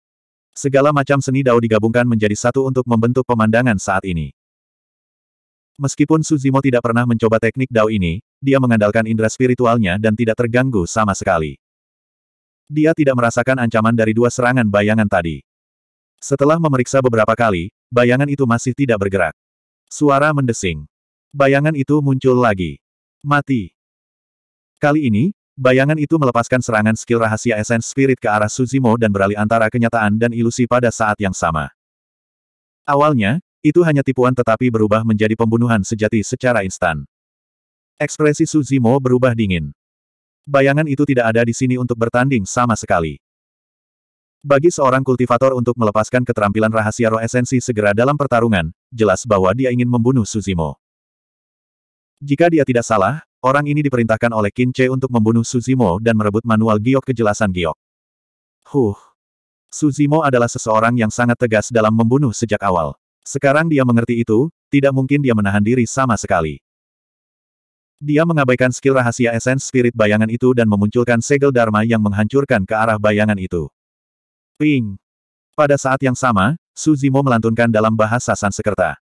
Segala macam seni dao digabungkan menjadi satu untuk membentuk pemandangan saat ini. Meskipun Suzimo tidak pernah mencoba teknik dao ini, dia mengandalkan indera spiritualnya dan tidak terganggu sama sekali. Dia tidak merasakan ancaman dari dua serangan bayangan tadi. Setelah memeriksa beberapa kali, bayangan itu masih tidak bergerak. Suara mendesing. Bayangan itu muncul lagi. Mati. Kali ini, bayangan itu melepaskan serangan skill rahasia Essence Spirit ke arah Suzimo dan beralih antara kenyataan dan ilusi pada saat yang sama. Awalnya, itu hanya tipuan tetapi berubah menjadi pembunuhan sejati secara instan. Ekspresi Suzimo berubah dingin. Bayangan itu tidak ada di sini untuk bertanding sama sekali. Bagi seorang kultivator untuk melepaskan keterampilan rahasia roh esensi segera dalam pertarungan, jelas bahwa dia ingin membunuh Suzimo. Jika dia tidak salah, orang ini diperintahkan oleh Qin Che untuk membunuh Suzimo dan merebut manual giok kejelasan giok. Huh. Suzimo adalah seseorang yang sangat tegas dalam membunuh sejak awal. Sekarang dia mengerti itu, tidak mungkin dia menahan diri sama sekali. Dia mengabaikan skill rahasia esens spirit bayangan itu dan memunculkan segel Dharma yang menghancurkan ke arah bayangan itu. Ping. Pada saat yang sama, Suzimo melantunkan dalam bahasa Sanskerta.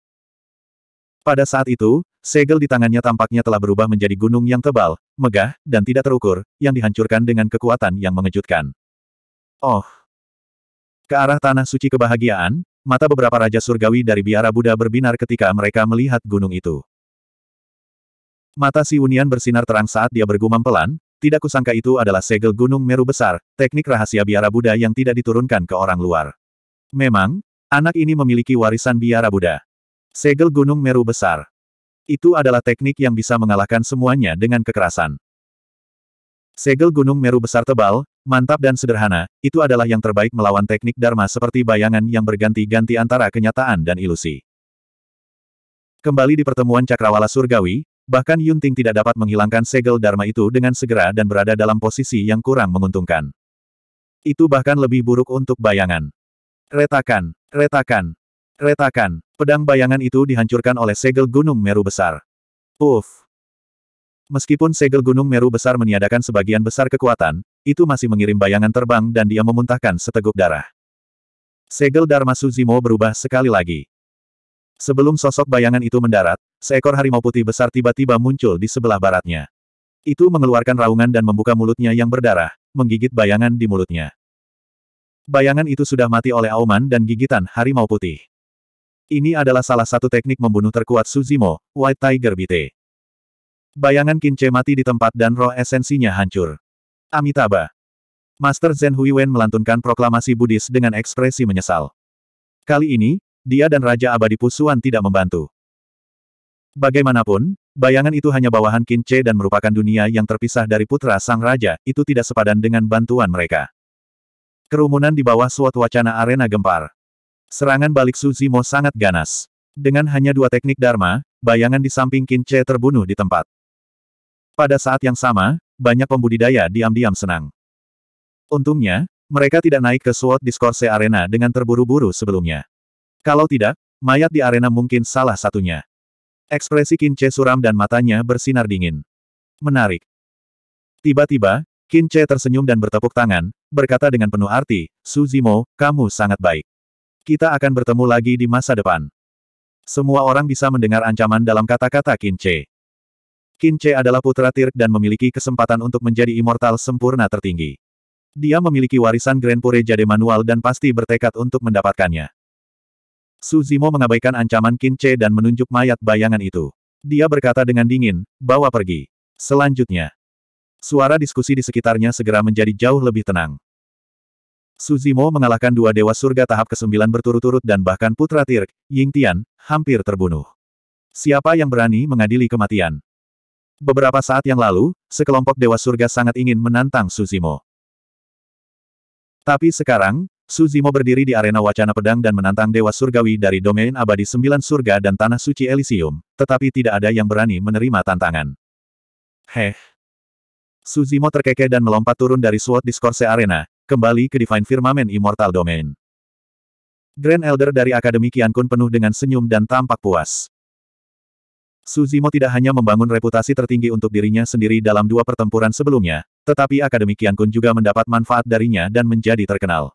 Pada saat itu, segel di tangannya tampaknya telah berubah menjadi gunung yang tebal, megah, dan tidak terukur, yang dihancurkan dengan kekuatan yang mengejutkan. Oh! Ke arah tanah suci kebahagiaan, mata beberapa raja surgawi dari biara Buddha berbinar ketika mereka melihat gunung itu. Mata si Unian bersinar terang saat dia bergumam pelan, tidak kusangka itu adalah segel Gunung Meru besar, teknik rahasia biara Buddha yang tidak diturunkan ke orang luar. Memang, anak ini memiliki warisan biara Buddha. Segel Gunung Meru besar. Itu adalah teknik yang bisa mengalahkan semuanya dengan kekerasan. Segel Gunung Meru besar tebal, mantap dan sederhana, itu adalah yang terbaik melawan teknik Dharma seperti bayangan yang berganti-ganti antara kenyataan dan ilusi. Kembali di pertemuan Cakrawala Surgawi, Bahkan Yunting tidak dapat menghilangkan segel Dharma itu dengan segera dan berada dalam posisi yang kurang menguntungkan. Itu bahkan lebih buruk untuk bayangan. Retakan, retakan, retakan. Pedang bayangan itu dihancurkan oleh segel Gunung Meru besar. Puff. Meskipun segel Gunung Meru besar meniadakan sebagian besar kekuatan, itu masih mengirim bayangan terbang dan dia memuntahkan seteguk darah. Segel Dharma Suzimo berubah sekali lagi. Sebelum sosok bayangan itu mendarat, seekor harimau putih besar tiba-tiba muncul di sebelah baratnya. Itu mengeluarkan raungan dan membuka mulutnya yang berdarah, menggigit bayangan di mulutnya. Bayangan itu sudah mati oleh auman dan gigitan harimau putih. Ini adalah salah satu teknik membunuh terkuat Suzimo, White Tiger BT. Bayangan Kince mati di tempat dan roh esensinya hancur. Amitabha. Master Zen Huiwen melantunkan proklamasi Buddhis dengan ekspresi menyesal. Kali ini, dia dan Raja Abadi Pusuan tidak membantu. Bagaimanapun, bayangan itu hanya bawahan Kince dan merupakan dunia yang terpisah dari putra sang raja, itu tidak sepadan dengan bantuan mereka. Kerumunan di bawah suatu wacana arena gempar. Serangan balik Suzimo sangat ganas. Dengan hanya dua teknik Dharma, bayangan di samping Kince terbunuh di tempat. Pada saat yang sama, banyak pembudidaya diam-diam senang. Untungnya, mereka tidak naik ke Sword Discourse Arena dengan terburu-buru sebelumnya. Kalau tidak, mayat di arena mungkin salah satunya. Ekspresi Qin Che suram dan matanya bersinar dingin. Menarik. Tiba-tiba, Qin Che tersenyum dan bertepuk tangan, berkata dengan penuh arti, Suzimo, kamu sangat baik. Kita akan bertemu lagi di masa depan. Semua orang bisa mendengar ancaman dalam kata-kata Qin Che. Qin Che adalah putra Tirk dan memiliki kesempatan untuk menjadi immortal sempurna tertinggi. Dia memiliki warisan Grand Pure Jade manual dan pasti bertekad untuk mendapatkannya. Suzimo mengabaikan ancaman Qin Che dan menunjuk mayat bayangan itu. Dia berkata dengan dingin, bawa pergi. Selanjutnya, Suara diskusi di sekitarnya segera menjadi jauh lebih tenang. Suzimo mengalahkan dua dewa surga tahap ke-9 berturut-turut dan bahkan putra Tirk, Ying Tian, hampir terbunuh. Siapa yang berani mengadili kematian? Beberapa saat yang lalu, sekelompok dewa surga sangat ingin menantang Suzimo. Tapi sekarang, Suzimo berdiri di arena wacana pedang dan menantang dewa surgawi dari domain abadi sembilan surga dan tanah suci Elysium, tetapi tidak ada yang berani menerima tantangan. Heh, Suzimo terkekeh dan melompat turun dari SWOT Discourse Arena, kembali ke Divine Firmament Immortal Domain. Grand Elder dari Akademi Qiankun penuh dengan senyum dan tampak puas. Suzimo tidak hanya membangun reputasi tertinggi untuk dirinya sendiri dalam dua pertempuran sebelumnya, tetapi Akademi Qiankun juga mendapat manfaat darinya dan menjadi terkenal.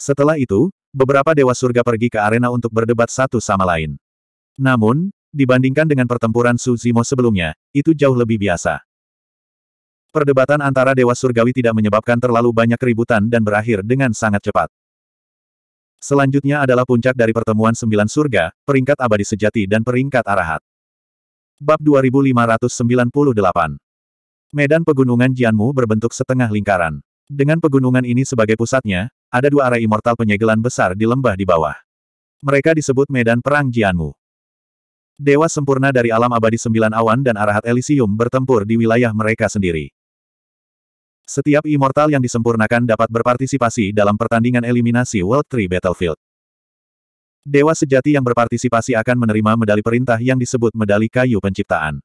Setelah itu, beberapa Dewa Surga pergi ke arena untuk berdebat satu sama lain. Namun, dibandingkan dengan pertempuran Suzimo sebelumnya, itu jauh lebih biasa. Perdebatan antara Dewa Surgawi tidak menyebabkan terlalu banyak keributan dan berakhir dengan sangat cepat. Selanjutnya adalah puncak dari pertemuan sembilan surga, peringkat abadi sejati dan peringkat arahat. Bab 2598 Medan pegunungan Jianmu berbentuk setengah lingkaran. Dengan pegunungan ini sebagai pusatnya, ada dua area immortal penyegelan besar di lembah di bawah. Mereka disebut Medan Perang Jianmu. Dewa sempurna dari alam abadi sembilan awan dan arahat Elysium bertempur di wilayah mereka sendiri. Setiap immortal yang disempurnakan dapat berpartisipasi dalam pertandingan eliminasi World Tree Battlefield. Dewa sejati yang berpartisipasi akan menerima medali perintah yang disebut medali kayu penciptaan.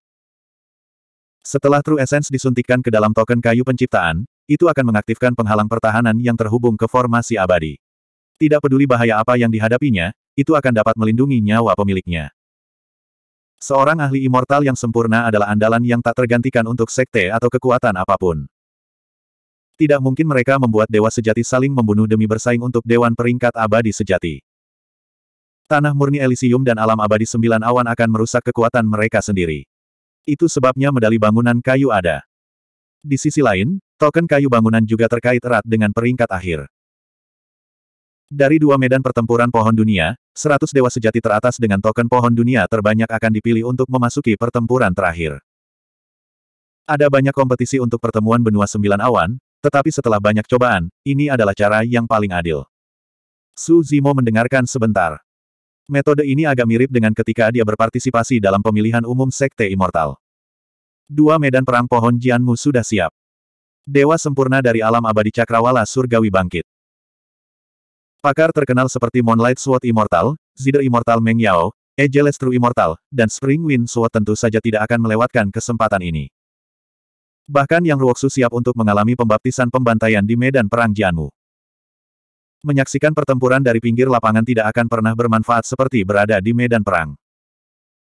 Setelah True Essence disuntikkan ke dalam token kayu penciptaan, itu akan mengaktifkan penghalang pertahanan yang terhubung ke formasi abadi. Tidak peduli bahaya apa yang dihadapinya, itu akan dapat melindungi nyawa pemiliknya. Seorang ahli immortal yang sempurna adalah andalan yang tak tergantikan untuk sekte atau kekuatan apa pun. Tidak mungkin mereka membuat dewa sejati saling membunuh demi bersaing untuk dewan peringkat abadi sejati. Tanah murni Elysium dan alam abadi sembilan awan akan merusak kekuatan mereka sendiri. Itu sebabnya medali bangunan kayu ada. Di sisi lain, token kayu bangunan juga terkait erat dengan peringkat akhir. Dari dua medan pertempuran pohon dunia, seratus dewa sejati teratas dengan token pohon dunia terbanyak akan dipilih untuk memasuki pertempuran terakhir. Ada banyak kompetisi untuk pertemuan benua sembilan awan, tetapi setelah banyak cobaan, ini adalah cara yang paling adil. Su Zimo mendengarkan sebentar. Metode ini agak mirip dengan ketika dia berpartisipasi dalam pemilihan umum Sekte Immortal. Dua medan perang pohon Jianmu sudah siap. Dewa sempurna dari alam abadi cakrawala surgawi bangkit. Pakar terkenal seperti Moonlight Sword Immortal, Zider Immortal Meng Yao, Ageless True Immortal, dan Spring Wind Sword tentu saja tidak akan melewatkan kesempatan ini. Bahkan Yang Ruoksu siap untuk mengalami pembaptisan pembantaian di medan perang Jianmu. Menyaksikan pertempuran dari pinggir lapangan tidak akan pernah bermanfaat seperti berada di medan perang.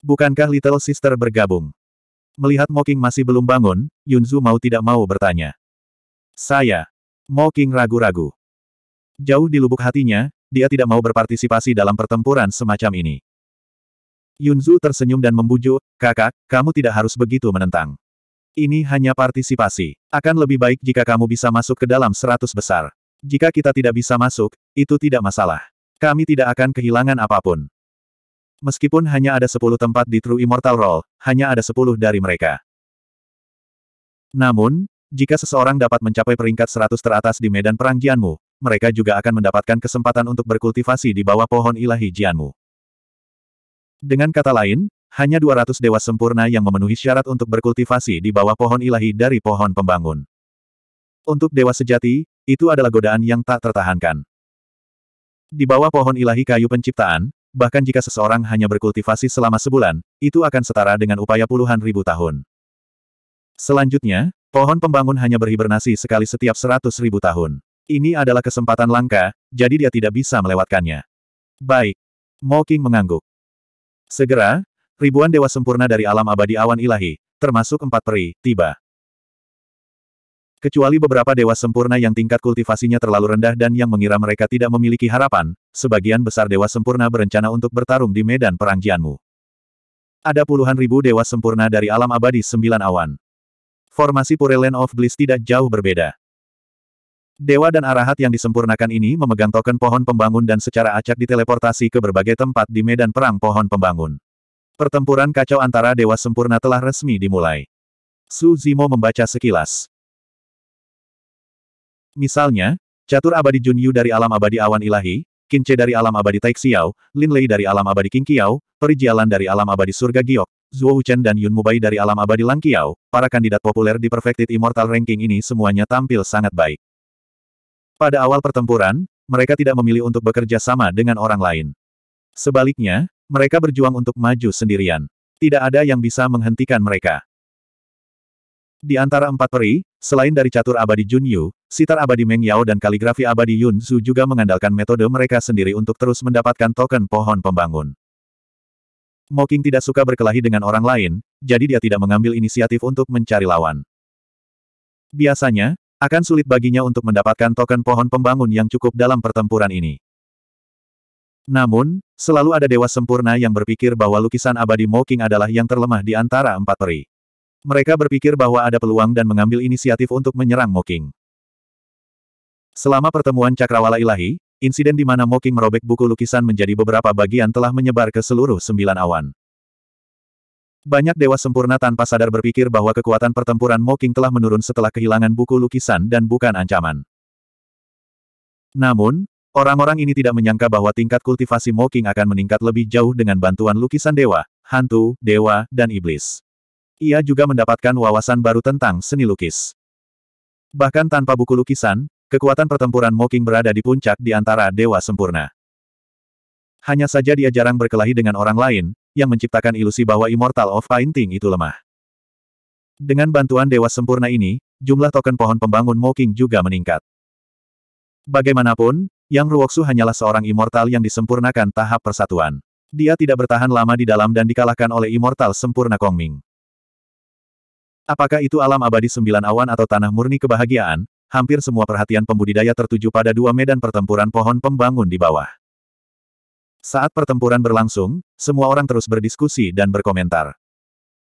Bukankah Little Sister bergabung? Melihat Moking masih belum bangun, Yunzu mau tidak mau bertanya. Saya. Moking ragu-ragu. Jauh di lubuk hatinya, dia tidak mau berpartisipasi dalam pertempuran semacam ini. Yunzu tersenyum dan membujuk, kakak, kamu tidak harus begitu menentang. Ini hanya partisipasi. Akan lebih baik jika kamu bisa masuk ke dalam seratus besar. Jika kita tidak bisa masuk, itu tidak masalah. Kami tidak akan kehilangan apa pun. Meskipun hanya ada sepuluh tempat di True Immortal Roll, hanya ada sepuluh dari mereka. Namun, jika seseorang dapat mencapai peringkat seratus teratas di medan perang Jianmu, mereka juga akan mendapatkan kesempatan untuk berkultivasi di bawah pohon ilahi Jianmu. Dengan kata lain, hanya 200 dewa sempurna yang memenuhi syarat untuk berkultivasi di bawah pohon ilahi dari pohon pembangun. Untuk dewa sejati, itu adalah godaan yang tak tertahankan. Di bawah pohon ilahi kayu penciptaan, bahkan jika seseorang hanya berkultivasi selama sebulan, itu akan setara dengan upaya puluhan ribu tahun. Selanjutnya, pohon pembangun hanya berhibernasi sekali setiap seratus ribu tahun. Ini adalah kesempatan langka, jadi dia tidak bisa melewatkannya. Baik. Moking mengangguk. Segera, ribuan dewa sempurna dari alam abadi awan ilahi, termasuk empat peri, tiba. Kecuali beberapa dewa sempurna yang tingkat kultivasinya terlalu rendah dan yang mengira mereka tidak memiliki harapan, sebagian besar dewa sempurna berencana untuk bertarung di medan perang Jianmu. Ada puluhan ribu dewa sempurna dari alam abadi sembilan awan. Formasi Pure Land of Bliss tidak jauh berbeda. Dewa dan arahat yang disempurnakan ini memegang token pohon pembangun dan secara acak diteleportasi ke berbagai tempat di medan perang pohon pembangun. Pertempuran kacau antara dewa sempurna telah resmi dimulai. Su Zimo membaca sekilas. Misalnya, Catur Abadi Junyu dari alam abadi awan ilahi, Qin dari alam abadi Taixiao, Lin Lei dari alam abadi King Qiao, Perijialan dari alam abadi surga Giok, Zuo Wuchen dan Yun Mubai dari alam abadi Lang Qiao, para kandidat populer di Perfected Immortal Ranking ini semuanya tampil sangat baik. Pada awal pertempuran, mereka tidak memilih untuk bekerja sama dengan orang lain. Sebaliknya, mereka berjuang untuk maju sendirian. Tidak ada yang bisa menghentikan mereka. Di antara empat peri, selain dari catur abadi Jun Yu, sitar abadi Meng Yao dan kaligrafi abadi Yun Zhu juga mengandalkan metode mereka sendiri untuk terus mendapatkan token pohon pembangun. Moking tidak suka berkelahi dengan orang lain, jadi dia tidak mengambil inisiatif untuk mencari lawan. Biasanya, akan sulit baginya untuk mendapatkan token pohon pembangun yang cukup dalam pertempuran ini. Namun, selalu ada dewa sempurna yang berpikir bahwa lukisan abadi Moking adalah yang terlemah di antara empat peri. Mereka berpikir bahwa ada peluang dan mengambil inisiatif untuk menyerang Moking. Selama pertemuan Cakrawala Ilahi, insiden di mana Moking merobek buku lukisan menjadi beberapa bagian telah menyebar ke seluruh sembilan awan. Banyak dewa sempurna tanpa sadar berpikir bahwa kekuatan pertempuran Moking telah menurun setelah kehilangan buku lukisan dan bukan ancaman. Namun, orang-orang ini tidak menyangka bahwa tingkat kultivasi Moking akan meningkat lebih jauh dengan bantuan lukisan dewa, hantu, dewa, dan iblis. Ia juga mendapatkan wawasan baru tentang seni lukis. Bahkan tanpa buku lukisan, kekuatan pertempuran Moking berada di puncak di antara dewa sempurna. Hanya saja dia jarang berkelahi dengan orang lain, yang menciptakan ilusi bahwa Immortal of Painting itu lemah. Dengan bantuan Dewa Sempurna ini, jumlah token pohon pembangun Moking juga meningkat. Bagaimanapun, Yang Ruoksu hanyalah seorang immortal yang disempurnakan tahap persatuan. Dia tidak bertahan lama di dalam dan dikalahkan oleh immortal sempurna Kongming. Apakah itu alam abadi sembilan awan atau tanah murni kebahagiaan, hampir semua perhatian pembudidaya tertuju pada dua medan pertempuran pohon pembangun di bawah. Saat pertempuran berlangsung, semua orang terus berdiskusi dan berkomentar.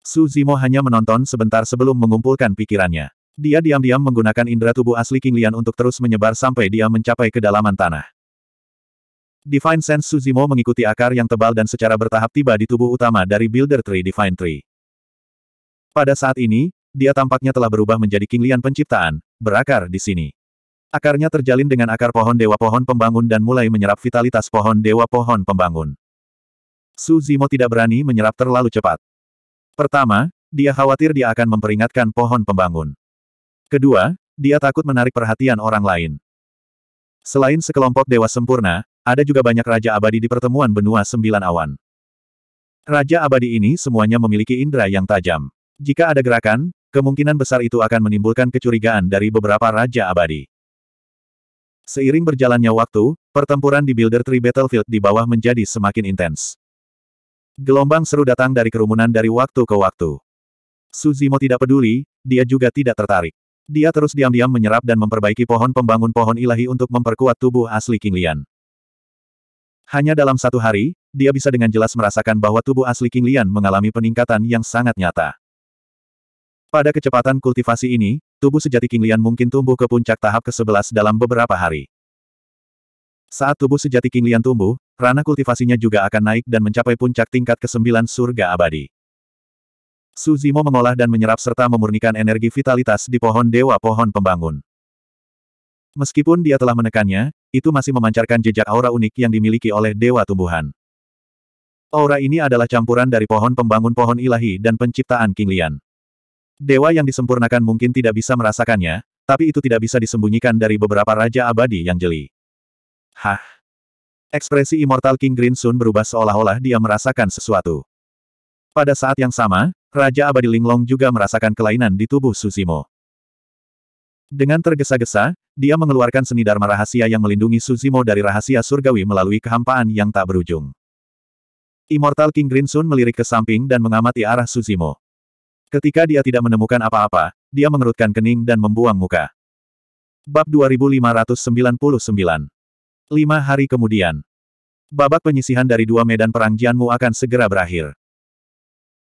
Su Zimo hanya menonton sebentar sebelum mengumpulkan pikirannya. Dia diam-diam menggunakan indera tubuh asli King Lian untuk terus menyebar sampai dia mencapai kedalaman tanah. Divine Sense Su Zimo mengikuti akar yang tebal dan secara bertahap tiba di tubuh utama dari Builder Tree Divine Tree. Pada saat ini, dia tampaknya telah berubah menjadi King Lian penciptaan, berakar di sini. Akarnya terjalin dengan akar pohon dewa pohon pembangun dan mulai menyerap vitalitas pohon dewa pohon pembangun. Su Zimo tidak berani menyerap terlalu cepat. Pertama, dia khawatir dia akan memperingatkan pohon pembangun. Kedua, dia takut menarik perhatian orang lain. Selain sekelompok dewa sempurna, ada juga banyak raja abadi di pertemuan benua sembilan awan. Raja abadi ini semuanya memiliki indera yang tajam. Jika ada gerakan, kemungkinan besar itu akan menimbulkan kecurigaan dari beberapa raja abadi. Seiring berjalannya waktu, pertempuran di Builder Tree Battlefield di bawah menjadi semakin intens. Gelombang seru datang dari kerumunan dari waktu ke waktu. Suzimo tidak peduli, dia juga tidak tertarik. Dia terus diam-diam menyerap dan memperbaiki pohon pembangun pohon ilahi untuk memperkuat tubuh asli King Lian. Hanya dalam satu hari, dia bisa dengan jelas merasakan bahwa tubuh asli King Lian mengalami peningkatan yang sangat nyata. Pada kecepatan kultivasi ini, tubuh sejati King Lian mungkin tumbuh ke puncak tahap ke-11 dalam beberapa hari. Saat tubuh sejati King Lian tumbuh, ranah kultivasinya juga akan naik dan mencapai puncak tingkat ke-9 surga abadi. Su Zimo mengolah dan menyerap serta memurnikan energi vitalitas di pohon dewa pohon pembangun. Meskipun dia telah menekannya, itu masih memancarkan jejak aura unik yang dimiliki oleh dewa tumbuhan. Aura ini adalah campuran dari pohon pembangun pohon ilahi dan penciptaan King Lian. Dewa yang disempurnakan mungkin tidak bisa merasakannya, tapi itu tidak bisa disembunyikan dari beberapa raja abadi yang jeli. Hah? Ekspresi Immortal King Green Sun berubah seolah-olah dia merasakan sesuatu. Pada saat yang sama, Raja Abadi Linglong juga merasakan kelainan di tubuh Susimo. Dengan tergesa-gesa, dia mengeluarkan seni Dharma rahasia yang melindungi Susimo dari rahasia surgawi melalui kehampaan yang tak berujung. Immortal King Green Sun melirik ke samping dan mengamati arah Susimo. Ketika dia tidak menemukan apa-apa, dia mengerutkan kening dan membuang muka. Bab 2599 Lima hari kemudian. Babak penyisihan dari dua medan perang Jianmu akan segera berakhir.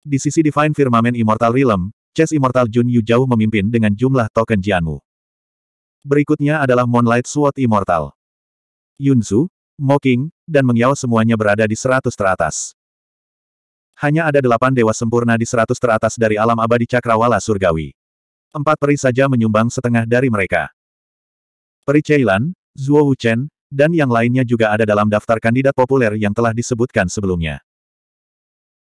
Di sisi Divine Firmament Immortal Realm, Chess Immortal Jun Yu jauh memimpin dengan jumlah token Jianmu. Berikutnya adalah Moonlight Sword Immortal. Yunzu, Moking, dan Mengyao semuanya berada di seratus teratas. Hanya ada delapan dewa sempurna di seratus teratas dari alam abadi cakrawala surgawi. Empat peri saja menyumbang setengah dari mereka. Peri Ceilan, Zuo Wuchen, dan yang lainnya juga ada dalam daftar kandidat populer yang telah disebutkan sebelumnya.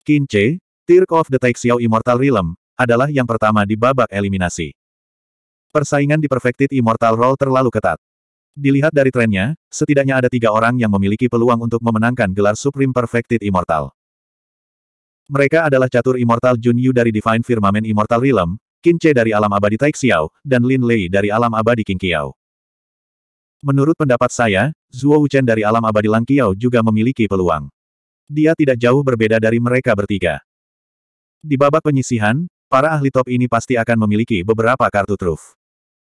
Qin Che, Tirk of the Taixiao Immortal Realm, adalah yang pertama di babak eliminasi. Persaingan di Perfected Immortal Roll terlalu ketat. Dilihat dari trennya, setidaknya ada tiga orang yang memiliki peluang untuk memenangkan gelar Supreme Perfected Immortal. Mereka adalah catur Immortal Jun Yu dari Divine Firmament Immortal Realm, Qin Che dari Alam Abadi Taixiao, dan Lin Lei dari Alam Abadi Qingqiao. Menurut pendapat saya, Zuo Wuchen dari alam abadi Langkiao juga memiliki peluang. Dia tidak jauh berbeda dari mereka bertiga. Di babak penyisihan, para ahli top ini pasti akan memiliki beberapa kartu truf.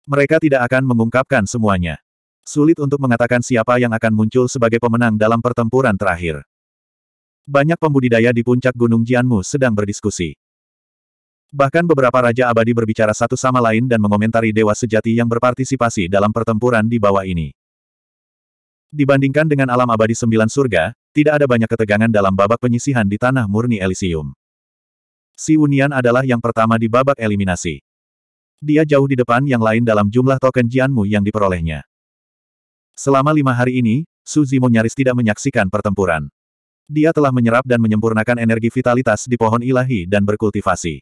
Mereka tidak akan mengungkapkan semuanya. Sulit untuk mengatakan siapa yang akan muncul sebagai pemenang dalam pertempuran terakhir. Banyak pembudidaya di puncak Gunung Jianmu sedang berdiskusi. Bahkan beberapa raja abadi berbicara satu sama lain dan mengomentari dewa sejati yang berpartisipasi dalam pertempuran di bawah ini. Dibandingkan dengan alam abadi sembilan surga, tidak ada banyak ketegangan dalam babak penyisihan di tanah murni Elysium. Si Unian adalah yang pertama di babak eliminasi. Dia jauh di depan yang lain dalam jumlah token Jianmu yang diperolehnya. Selama lima hari ini, Su Zimo nyaris tidak menyaksikan pertempuran. Dia telah menyerap dan menyempurnakan energi vitalitas di pohon ilahi dan berkultivasi.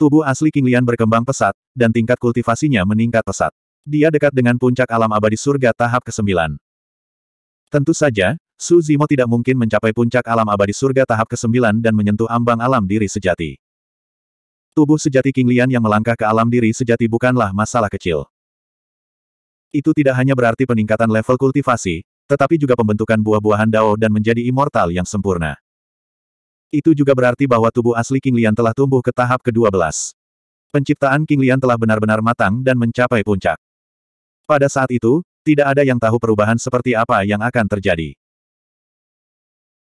Tubuh asli King Lian berkembang pesat, dan tingkat kultivasinya meningkat pesat. Dia dekat dengan puncak alam abadi surga tahap ke-9. Tentu saja, Su Zimo tidak mungkin mencapai puncak alam abadi surga tahap ke-9 dan menyentuh ambang alam diri sejati. Tubuh sejati King Lian yang melangkah ke alam diri sejati bukanlah masalah kecil. Itu tidak hanya berarti peningkatan level kultivasi, tetapi juga pembentukan buah-buahan Dao dan menjadi immortal yang sempurna. Itu juga berarti bahwa tubuh asli King Lian telah tumbuh ke tahap ke-12. Penciptaan King Lian telah benar-benar matang dan mencapai puncak. Pada saat itu, tidak ada yang tahu perubahan seperti apa yang akan terjadi.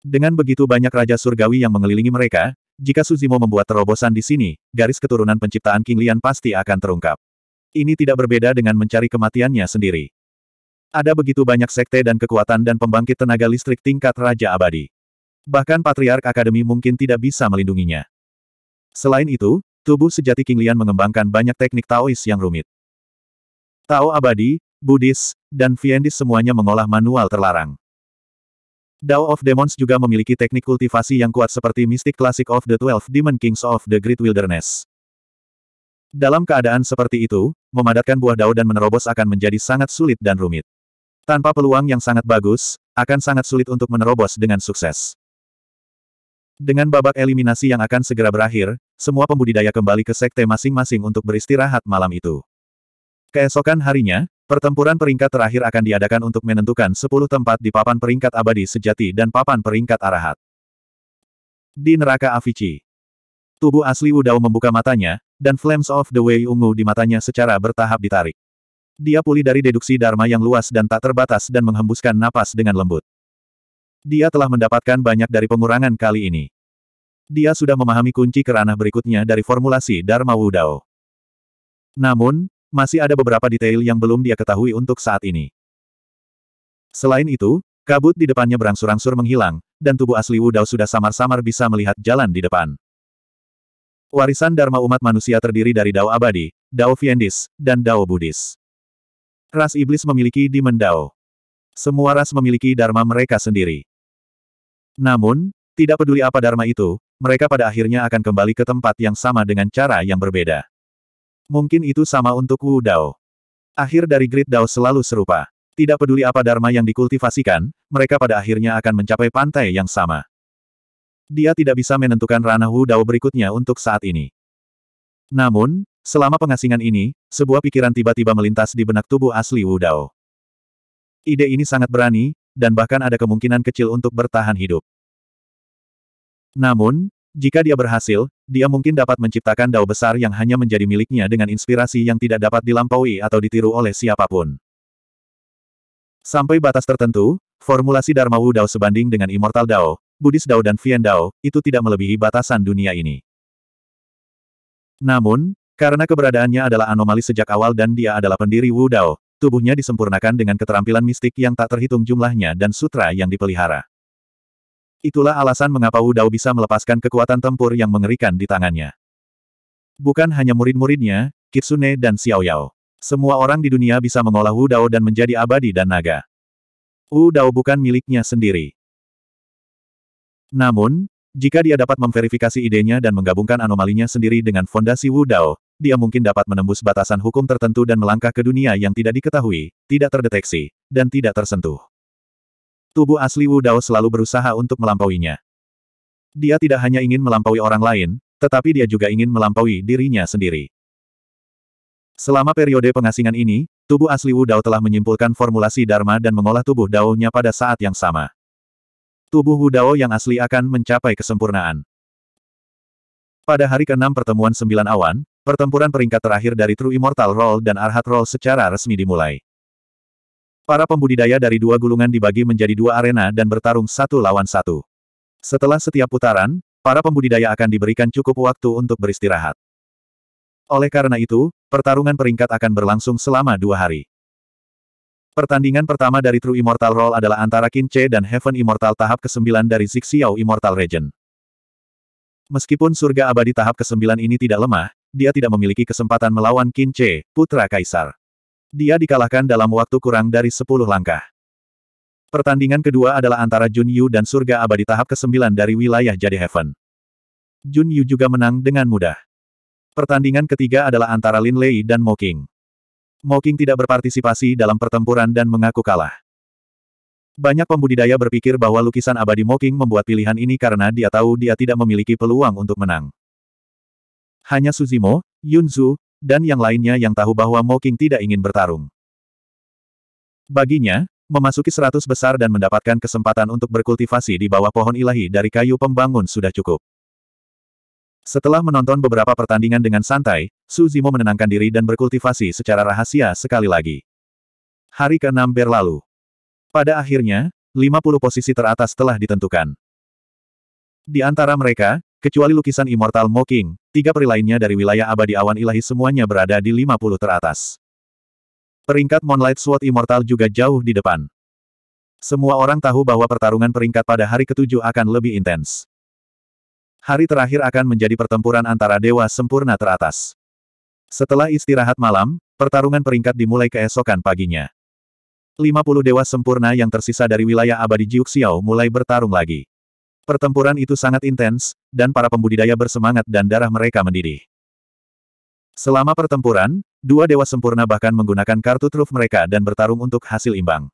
Dengan begitu banyak Raja Surgawi yang mengelilingi mereka, jika Suzimo membuat terobosan di sini, garis keturunan penciptaan King Lian pasti akan terungkap. Ini tidak berbeda dengan mencari kematiannya sendiri. Ada begitu banyak sekte dan kekuatan dan pembangkit tenaga listrik tingkat Raja Abadi. Bahkan Patriark Akademi mungkin tidak bisa melindunginya. Selain itu, tubuh sejati King Lian mengembangkan banyak teknik Taois yang rumit. Tao abadi, Buddhis, dan Fiendis semuanya mengolah manual terlarang. Dao of Demons juga memiliki teknik kultivasi yang kuat seperti Mystic Classic of the Twelve Demon Kings of the Great Wilderness. Dalam keadaan seperti itu, memadatkan buah Dao dan menerobos akan menjadi sangat sulit dan rumit. Tanpa peluang yang sangat bagus, akan sangat sulit untuk menerobos dengan sukses. Dengan babak eliminasi yang akan segera berakhir, semua pembudidaya kembali ke sekte masing-masing untuk beristirahat malam itu. Keesokan harinya, pertempuran peringkat terakhir akan diadakan untuk menentukan 10 tempat di papan peringkat abadi sejati dan papan peringkat arahat. Di neraka Avici. Tubuh asli Wudao membuka matanya, dan Flames of the Way ungu di matanya secara bertahap ditarik. Dia pulih dari deduksi Dharma yang luas dan tak terbatas dan menghembuskan napas dengan lembut. Dia telah mendapatkan banyak dari pengurangan kali ini. Dia sudah memahami kunci ke ranah berikutnya dari formulasi Dharma Wudao. Namun, masih ada beberapa detail yang belum dia ketahui untuk saat ini. Selain itu, kabut di depannya berangsur-angsur menghilang, dan tubuh asli Wudao sudah samar-samar bisa melihat jalan di depan. Warisan Dharma umat manusia terdiri dari Dao Abadi, Dao Fiendis, dan Dao Buddhis. Ras iblis memiliki Demon Dao. Semua ras memiliki Dharma mereka sendiri. Namun, tidak peduli apa dharma itu, mereka pada akhirnya akan kembali ke tempat yang sama dengan cara yang berbeda. Mungkin itu sama untuk Wu Dao. Akhir dari Great Dao selalu serupa. Tidak peduli apa dharma yang dikultivasikan, mereka pada akhirnya akan mencapai pantai yang sama. Dia tidak bisa menentukan ranah Wu Dao berikutnya untuk saat ini. Namun, selama pengasingan ini, sebuah pikiran tiba-tiba melintas di benak tubuh asli Wu Dao. Ide ini sangat berani, dan bahkan ada kemungkinan kecil untuk bertahan hidup. Namun, jika dia berhasil, dia mungkin dapat menciptakan dao besar yang hanya menjadi miliknya dengan inspirasi yang tidak dapat dilampaui atau ditiru oleh siapa pun. Sampai batas tertentu, formulasi Dharma Wu Dao sebanding dengan Immortal Dao, Buddhist Dao dan Vian Dao, itu tidak melebihi batasan dunia ini. Namun, karena keberadaannya adalah anomali sejak awal dan dia adalah pendiri Wu Dao, tubuhnya disempurnakan dengan keterampilan mistik yang tak terhitung jumlahnya dan sutra yang dipelihara. Itulah alasan mengapa Wu Dao bisa melepaskan kekuatan tempur yang mengerikan di tangannya. Bukan hanya murid-muridnya, Kitsune dan Xiao Yao. Semua orang di dunia bisa mengolah Wu Dao dan menjadi abadi dan naga. Wu Dao bukan miliknya sendiri. Namun, jika dia dapat memverifikasi idenya dan menggabungkan anomalinya sendiri dengan fondasi Wu Dao, dia mungkin dapat menembus batasan hukum tertentu dan melangkah ke dunia yang tidak diketahui, tidak terdeteksi, dan tidak tersentuh. Tubuh asli Wu Dao selalu berusaha untuk melampauinya. Dia tidak hanya ingin melampaui orang lain, tetapi dia juga ingin melampaui dirinya sendiri. Selama periode pengasingan ini, tubuh asli Wu Dao telah menyimpulkan formulasi Dharma dan mengolah tubuh Dao-nya pada saat yang sama. Tubuh Wu Dao yang asli akan mencapai kesempurnaan. Pada hari ke-6 pertemuan sembilan awan, pertempuran peringkat terakhir dari True Immortal Roll dan Arhat Roll secara resmi dimulai. Para pembudidaya dari dua gulungan dibagi menjadi dua arena dan bertarung satu lawan satu. Setelah setiap putaran, para pembudidaya akan diberikan cukup waktu untuk beristirahat. Oleh karena itu, pertarungan peringkat akan berlangsung selama dua hari. Pertandingan pertama dari True Immortal Roll adalah antara Qin Che dan Heaven Immortal tahap ke-9 dari Zixiao Immortal Region. Meskipun surga abadi tahap ke-9 ini tidak lemah, dia tidak memiliki kesempatan melawan Qin Che, putra kaisar. Dia dikalahkan dalam waktu kurang dari 10 langkah. Pertandingan kedua adalah antara Jun Yu dan surga abadi tahap ke-9 dari wilayah Jade Heaven. Jun Yu juga menang dengan mudah. Pertandingan ketiga adalah antara Lin Lei dan Mo King. Mo King tidak berpartisipasi dalam pertempuran dan mengaku kalah. Banyak pembudidaya berpikir bahwa lukisan abadi Mo King membuat pilihan ini karena dia tahu dia tidak memiliki peluang untuk menang. Hanya Suzimo, Yunzu, dan yang lainnya yang tahu bahwa Mo King tidak ingin bertarung. Baginya, memasuki seratus besar dan mendapatkan kesempatan untuk berkultivasi di bawah pohon ilahi dari kayu pembangun sudah cukup. Setelah menonton beberapa pertandingan dengan santai, Su Zimo menenangkan diri dan berkultivasi secara rahasia sekali lagi. Hari ke-6 berlalu. Pada akhirnya, 50 posisi teratas telah ditentukan. Di antara mereka, kecuali lukisan Immortal Mocking, tiga peri lainnya dari wilayah abadi awan ilahi semuanya berada di 50 teratas. Peringkat Moonlight Sword Immortal juga jauh di depan. Semua orang tahu bahwa pertarungan peringkat pada hari ketujuh akan lebih intens. Hari terakhir akan menjadi pertempuran antara dewa sempurna teratas. Setelah istirahat malam, pertarungan peringkat dimulai keesokan paginya. 50 dewa sempurna yang tersisa dari wilayah abadi Jiuxiao mulai bertarung lagi. Pertempuran itu sangat intens, dan para pembudidaya bersemangat dan darah mereka mendidih. Selama pertempuran, dua dewa sempurna bahkan menggunakan kartu truf mereka dan bertarung untuk hasil imbang.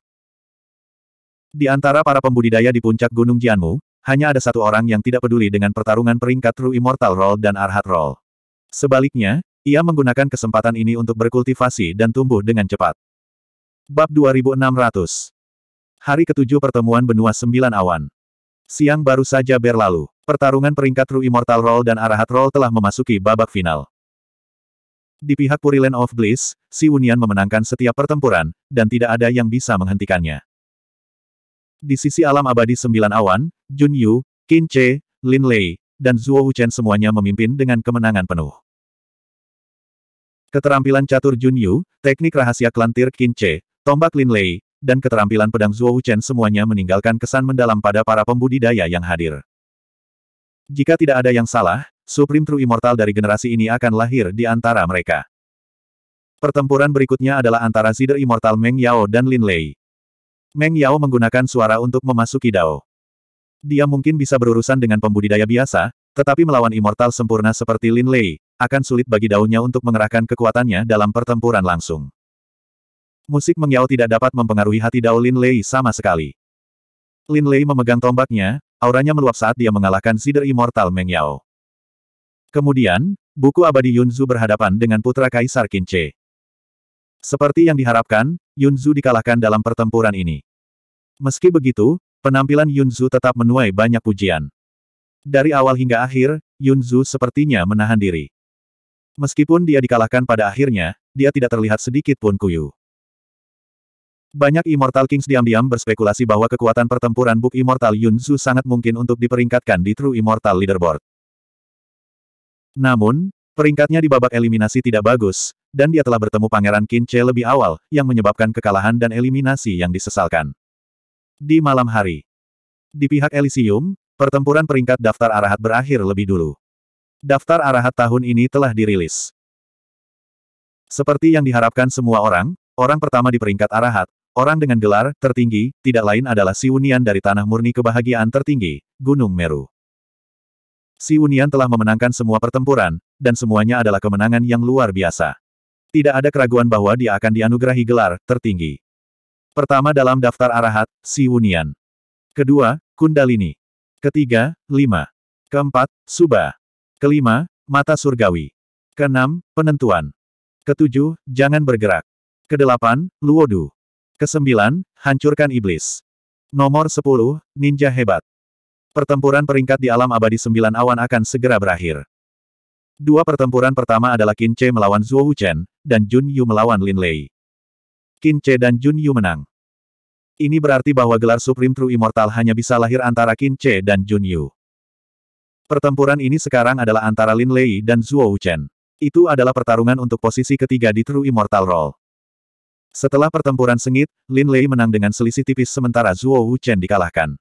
Di antara para pembudidaya di puncak Gunung Jianmu, hanya ada satu orang yang tidak peduli dengan pertarungan peringkat True Immortal Roll dan Arhat Roll. Sebaliknya, ia menggunakan kesempatan ini untuk berkultivasi dan tumbuh dengan cepat. Bab 2600 Hari ketujuh pertemuan benua sembilan awan. Siang baru saja berlalu. Pertarungan peringkat True Immortal Roll dan Arahat Roll telah memasuki babak final. Di pihak Puriland of Bliss, Si Unian memenangkan setiap pertempuran, dan tidak ada yang bisa menghentikannya. Di sisi alam abadi sembilan awan, Jun Yu, Qin Che, Lin Lei, dan Zuo Wuchen semuanya memimpin dengan kemenangan penuh. Keterampilan catur Jun Yu, teknik rahasia klantir Qin Che, tombak Lin Lei, dan keterampilan pedang Zuo Wuchen semuanya meninggalkan kesan mendalam pada para pembudidaya yang hadir. Jika tidak ada yang salah, Supreme True Immortal dari generasi ini akan lahir di antara mereka. Pertempuran berikutnya adalah antara Zider Immortal Meng Yao dan Lin Lei. Meng Yao menggunakan suara untuk memasuki Dao. Dia mungkin bisa berurusan dengan pembudidaya biasa, tetapi melawan immortal sempurna seperti Lin Lei, akan sulit bagi daunnya untuk mengerahkan kekuatannya dalam pertempuran langsung. Musik Meng Yao tidak dapat mempengaruhi hati Dao Lin Lei sama sekali. Lin Lei memegang tombaknya, auranya meluap saat dia mengalahkan Sider Immortal Meng Yao. Kemudian, buku abadi Yunzu berhadapan dengan putra Kaisar Qinche. Seperti yang diharapkan, Yunzu dikalahkan dalam pertempuran ini. Meski begitu, penampilan Yunzu tetap menuai banyak pujian. Dari awal hingga akhir, Yun Zhu sepertinya menahan diri. Meskipun dia dikalahkan pada akhirnya, dia tidak terlihat sedikit pun kuyu. Banyak Immortal Kings diam-diam berspekulasi bahwa kekuatan pertempuran Book Immortal Yun Zhu sangat mungkin untuk diperingkatkan di True Immortal Leaderboard. Namun, peringkatnya di babak eliminasi tidak bagus, dan dia telah bertemu Pangeran Qin Che lebih awal, yang menyebabkan kekalahan dan eliminasi yang disesalkan. Di malam hari, di pihak Elysium, pertempuran peringkat daftar arahat berakhir lebih dulu. Daftar arahat tahun ini telah dirilis. Seperti yang diharapkan semua orang, orang pertama di peringkat arahat, orang dengan gelar tertinggi, tidak lain adalah Si Unian dari Tanah Murni Kebahagiaan Tertinggi, Gunung Meru. Si Unian telah memenangkan semua pertempuran, dan semuanya adalah kemenangan yang luar biasa. Tidak ada keraguan bahwa dia akan dianugerahi gelar tertinggi. Pertama dalam daftar arahat, Si Unian. Kedua, Kundalini. Ketiga, Lima. Keempat, Suba. Kelima, mata surgawi. Keenam, penentuan. Ketujuh, jangan bergerak. Kedelapan, luodu. Kesembilan, hancurkan iblis. Nomor sepuluh, ninja hebat. Pertempuran peringkat di alam abadi sembilan awan akan segera berakhir. Dua pertempuran pertama adalah Qin Che melawan Zhuo Wuchen, dan Jun Yu melawan Lin Lei. Qin Che dan Jun Yu menang. Ini berarti bahwa gelar Supreme True Immortal hanya bisa lahir antara Qin Che dan Jun Yu. Pertempuran ini sekarang adalah antara Lin Lei dan Zhuo Wuchen. Itu adalah pertarungan untuk posisi ketiga di True Immortal Role. Setelah pertempuran sengit, Lin Lei menang dengan selisih tipis sementara Zhuo Wuchen dikalahkan.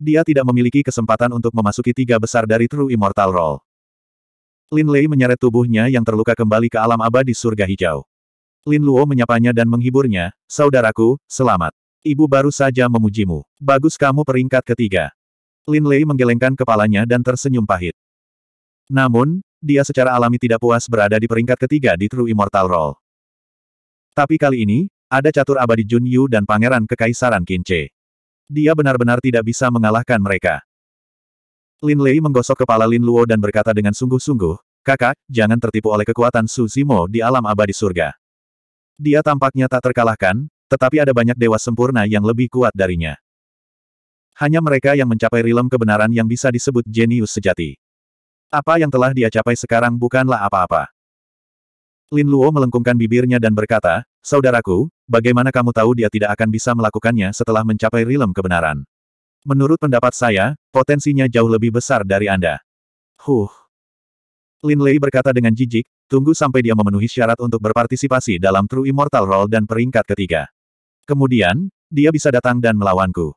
Dia tidak memiliki kesempatan untuk memasuki tiga besar dari True Immortal Role. Lin Lei menyeret tubuhnya yang terluka kembali ke alam abadi surga hijau. Lin Luo menyapanya dan menghiburnya, Saudaraku, selamat. Ibu baru saja memujimu. Bagus kamu peringkat ketiga. Lin Lei menggelengkan kepalanya dan tersenyum pahit. Namun, dia secara alami tidak puas berada di peringkat ketiga di True Immortal Role. Tapi kali ini, ada catur abadi Jun Yu dan Pangeran Kekaisaran Qin Che. Dia benar-benar tidak bisa mengalahkan mereka. Lin Lei menggosok kepala Lin Luo dan berkata dengan sungguh-sungguh, Kakak, jangan tertipu oleh kekuatan Su Zimo di alam abadi surga. Dia tampaknya tak terkalahkan, tetapi ada banyak dewa sempurna yang lebih kuat darinya. Hanya mereka yang mencapai rilem kebenaran yang bisa disebut jenius sejati. Apa yang telah dia capai sekarang bukanlah apa-apa. Lin Luo melengkungkan bibirnya dan berkata, Saudaraku, bagaimana kamu tahu dia tidak akan bisa melakukannya setelah mencapai rilem kebenaran? Menurut pendapat saya, potensinya jauh lebih besar dari Anda. Huh. Lin Lei berkata dengan jijik, tunggu sampai dia memenuhi syarat untuk berpartisipasi dalam True Immortal Role dan peringkat ketiga. Kemudian, dia bisa datang dan melawanku.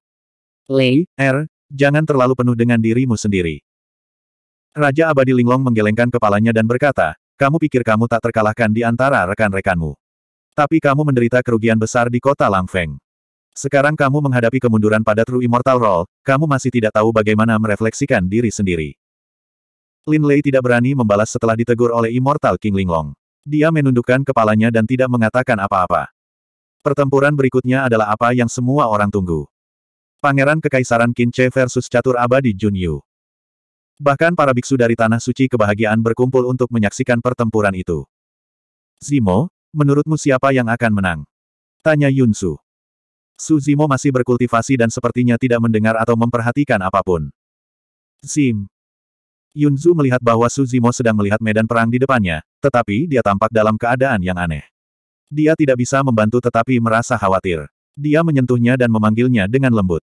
Lei, Er, jangan terlalu penuh dengan dirimu sendiri. Raja Abadi Linglong menggelengkan kepalanya dan berkata, kamu pikir kamu tak terkalahkan di antara rekan-rekanmu. Tapi kamu menderita kerugian besar di kota Langfeng. Sekarang kamu menghadapi kemunduran pada True Immortal Role, kamu masih tidak tahu bagaimana merefleksikan diri sendiri. Lin Lei tidak berani membalas setelah ditegur oleh Immortal King Linglong. Dia menundukkan kepalanya dan tidak mengatakan apa-apa. Pertempuran berikutnya adalah apa yang semua orang tunggu. Pangeran Kekaisaran Qin Che versus Catur Abadi Jun Yu. Bahkan para biksu dari Tanah Suci Kebahagiaan berkumpul untuk menyaksikan pertempuran itu. Zimo, menurutmu siapa yang akan menang? Tanya Yun Su. Zimo masih berkultivasi dan sepertinya tidak mendengar atau memperhatikan apa pun. Zim. Yun Zu melihat bahwa Su Zimo sedang melihat medan perang di depannya, tetapi dia tampak dalam keadaan yang aneh. Dia tidak bisa membantu tetapi merasa khawatir. Dia menyentuhnya dan memanggilnya dengan lembut.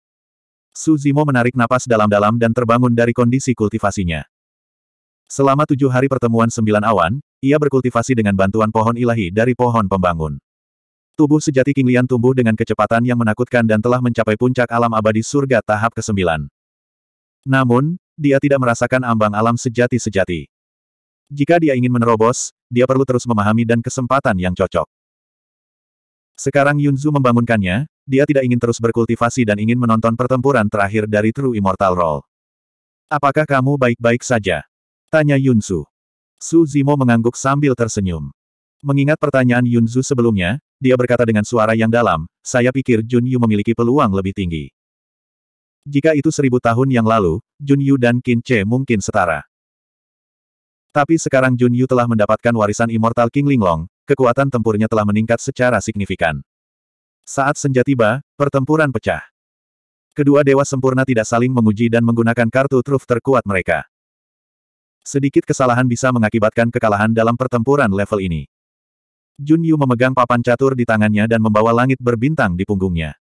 Su Zimo menarik napas dalam-dalam dan terbangun dari kondisi kultivasinya. Selama tujuh hari pertemuan sembilan awan, ia berkultivasi dengan bantuan pohon ilahi dari pohon pembangun. Tubuh sejati King Lian tumbuh dengan kecepatan yang menakutkan dan telah mencapai puncak alam abadi surga tahap ke-9. Namun, dia tidak merasakan ambang alam sejati-sejati. Jika dia ingin menerobos, dia perlu terus memahami dan kesempatan yang cocok. Sekarang Yunzu membangunkannya, dia tidak ingin terus berkultivasi dan ingin menonton pertempuran terakhir dari True Immortal Role. Apakah kamu baik-baik saja? Tanya Yunzu. Su Zimo mengangguk sambil tersenyum. Mengingat pertanyaan Yunzu sebelumnya, dia berkata dengan suara yang dalam, saya pikir Jun Yu memiliki peluang lebih tinggi. Jika itu seribu tahun yang lalu, Jun Yu dan Qin Che mungkin setara. Tapi sekarang Jun Yu telah mendapatkan warisan Immortal King Linglong, kekuatan tempurnya telah meningkat secara signifikan. Saat senja tiba, pertempuran pecah. Kedua dewa sempurna tidak saling menguji dan menggunakan kartu truf terkuat mereka. Sedikit kesalahan bisa mengakibatkan kekalahan dalam pertempuran level ini. Jun Yu memegang papan catur di tangannya dan membawa langit berbintang di punggungnya.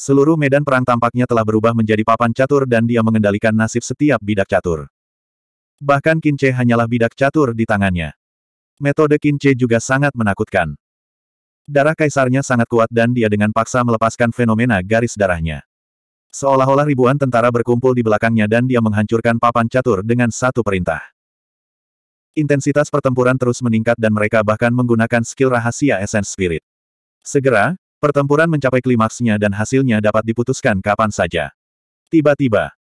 Seluruh medan perang tampaknya telah berubah menjadi papan catur dan dia mengendalikan nasib setiap bidak catur. Bahkan Kince hanyalah bidak catur di tangannya. Metode Kince juga sangat menakutkan. Darah kaisarnya sangat kuat dan dia dengan paksa melepaskan fenomena garis darahnya. Seolah-olah ribuan tentara berkumpul di belakangnya dan dia menghancurkan papan catur dengan satu perintah. Intensitas pertempuran terus meningkat dan mereka bahkan menggunakan skill rahasia Essence Spirit. Segera, pertempuran mencapai klimaksnya dan hasilnya dapat diputuskan kapan saja. Tiba-tiba,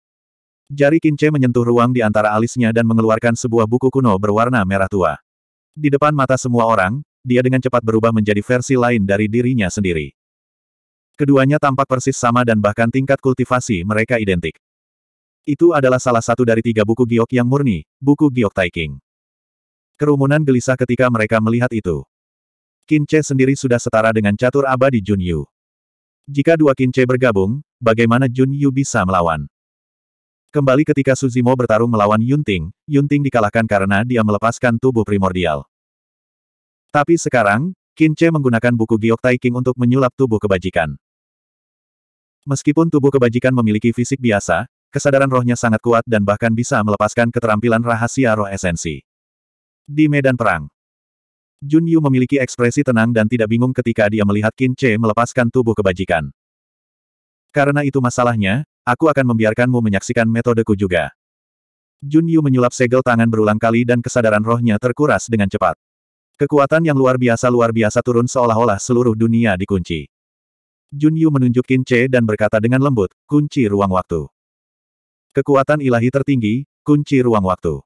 jari Kince menyentuh ruang di antara alisnya dan mengeluarkan sebuah buku kuno berwarna merah tua. Di depan mata semua orang, dia dengan cepat berubah menjadi versi lain dari dirinya sendiri. Keduanya tampak persis sama dan bahkan tingkat kultivasi mereka identik. Itu adalah salah satu dari tiga buku giok yang murni, buku giok Taiking. Kerumunan gelisah ketika mereka melihat itu. Kince sendiri sudah setara dengan catur abadi Jun Yu. Jika dua Kince bergabung, bagaimana Jun Yu bisa melawan? Kembali ketika Suzimo bertarung melawan Yunting, Yunting dikalahkan karena dia melepaskan tubuh primordial. Tapi sekarang, Kince menggunakan buku Giok Taiking untuk menyulap tubuh kebajikan. Meskipun tubuh kebajikan memiliki fisik biasa, kesadaran rohnya sangat kuat dan bahkan bisa melepaskan keterampilan rahasia roh esensi. Di medan perang, Jun Yu memiliki ekspresi tenang dan tidak bingung ketika dia melihat Qin Che melepaskan tubuh kebajikan. Karena itu masalahnya, aku akan membiarkanmu menyaksikan metodeku juga. Jun Yu menyulap segel tangan berulang kali dan kesadaran rohnya terkuras dengan cepat. Kekuatan yang luar biasa luar biasa turun seolah-olah seluruh dunia dikunci. Jun Yu menunjuk Qin Che dan berkata dengan lembut, kunci ruang waktu. Kekuatan ilahi tertinggi, kunci ruang waktu.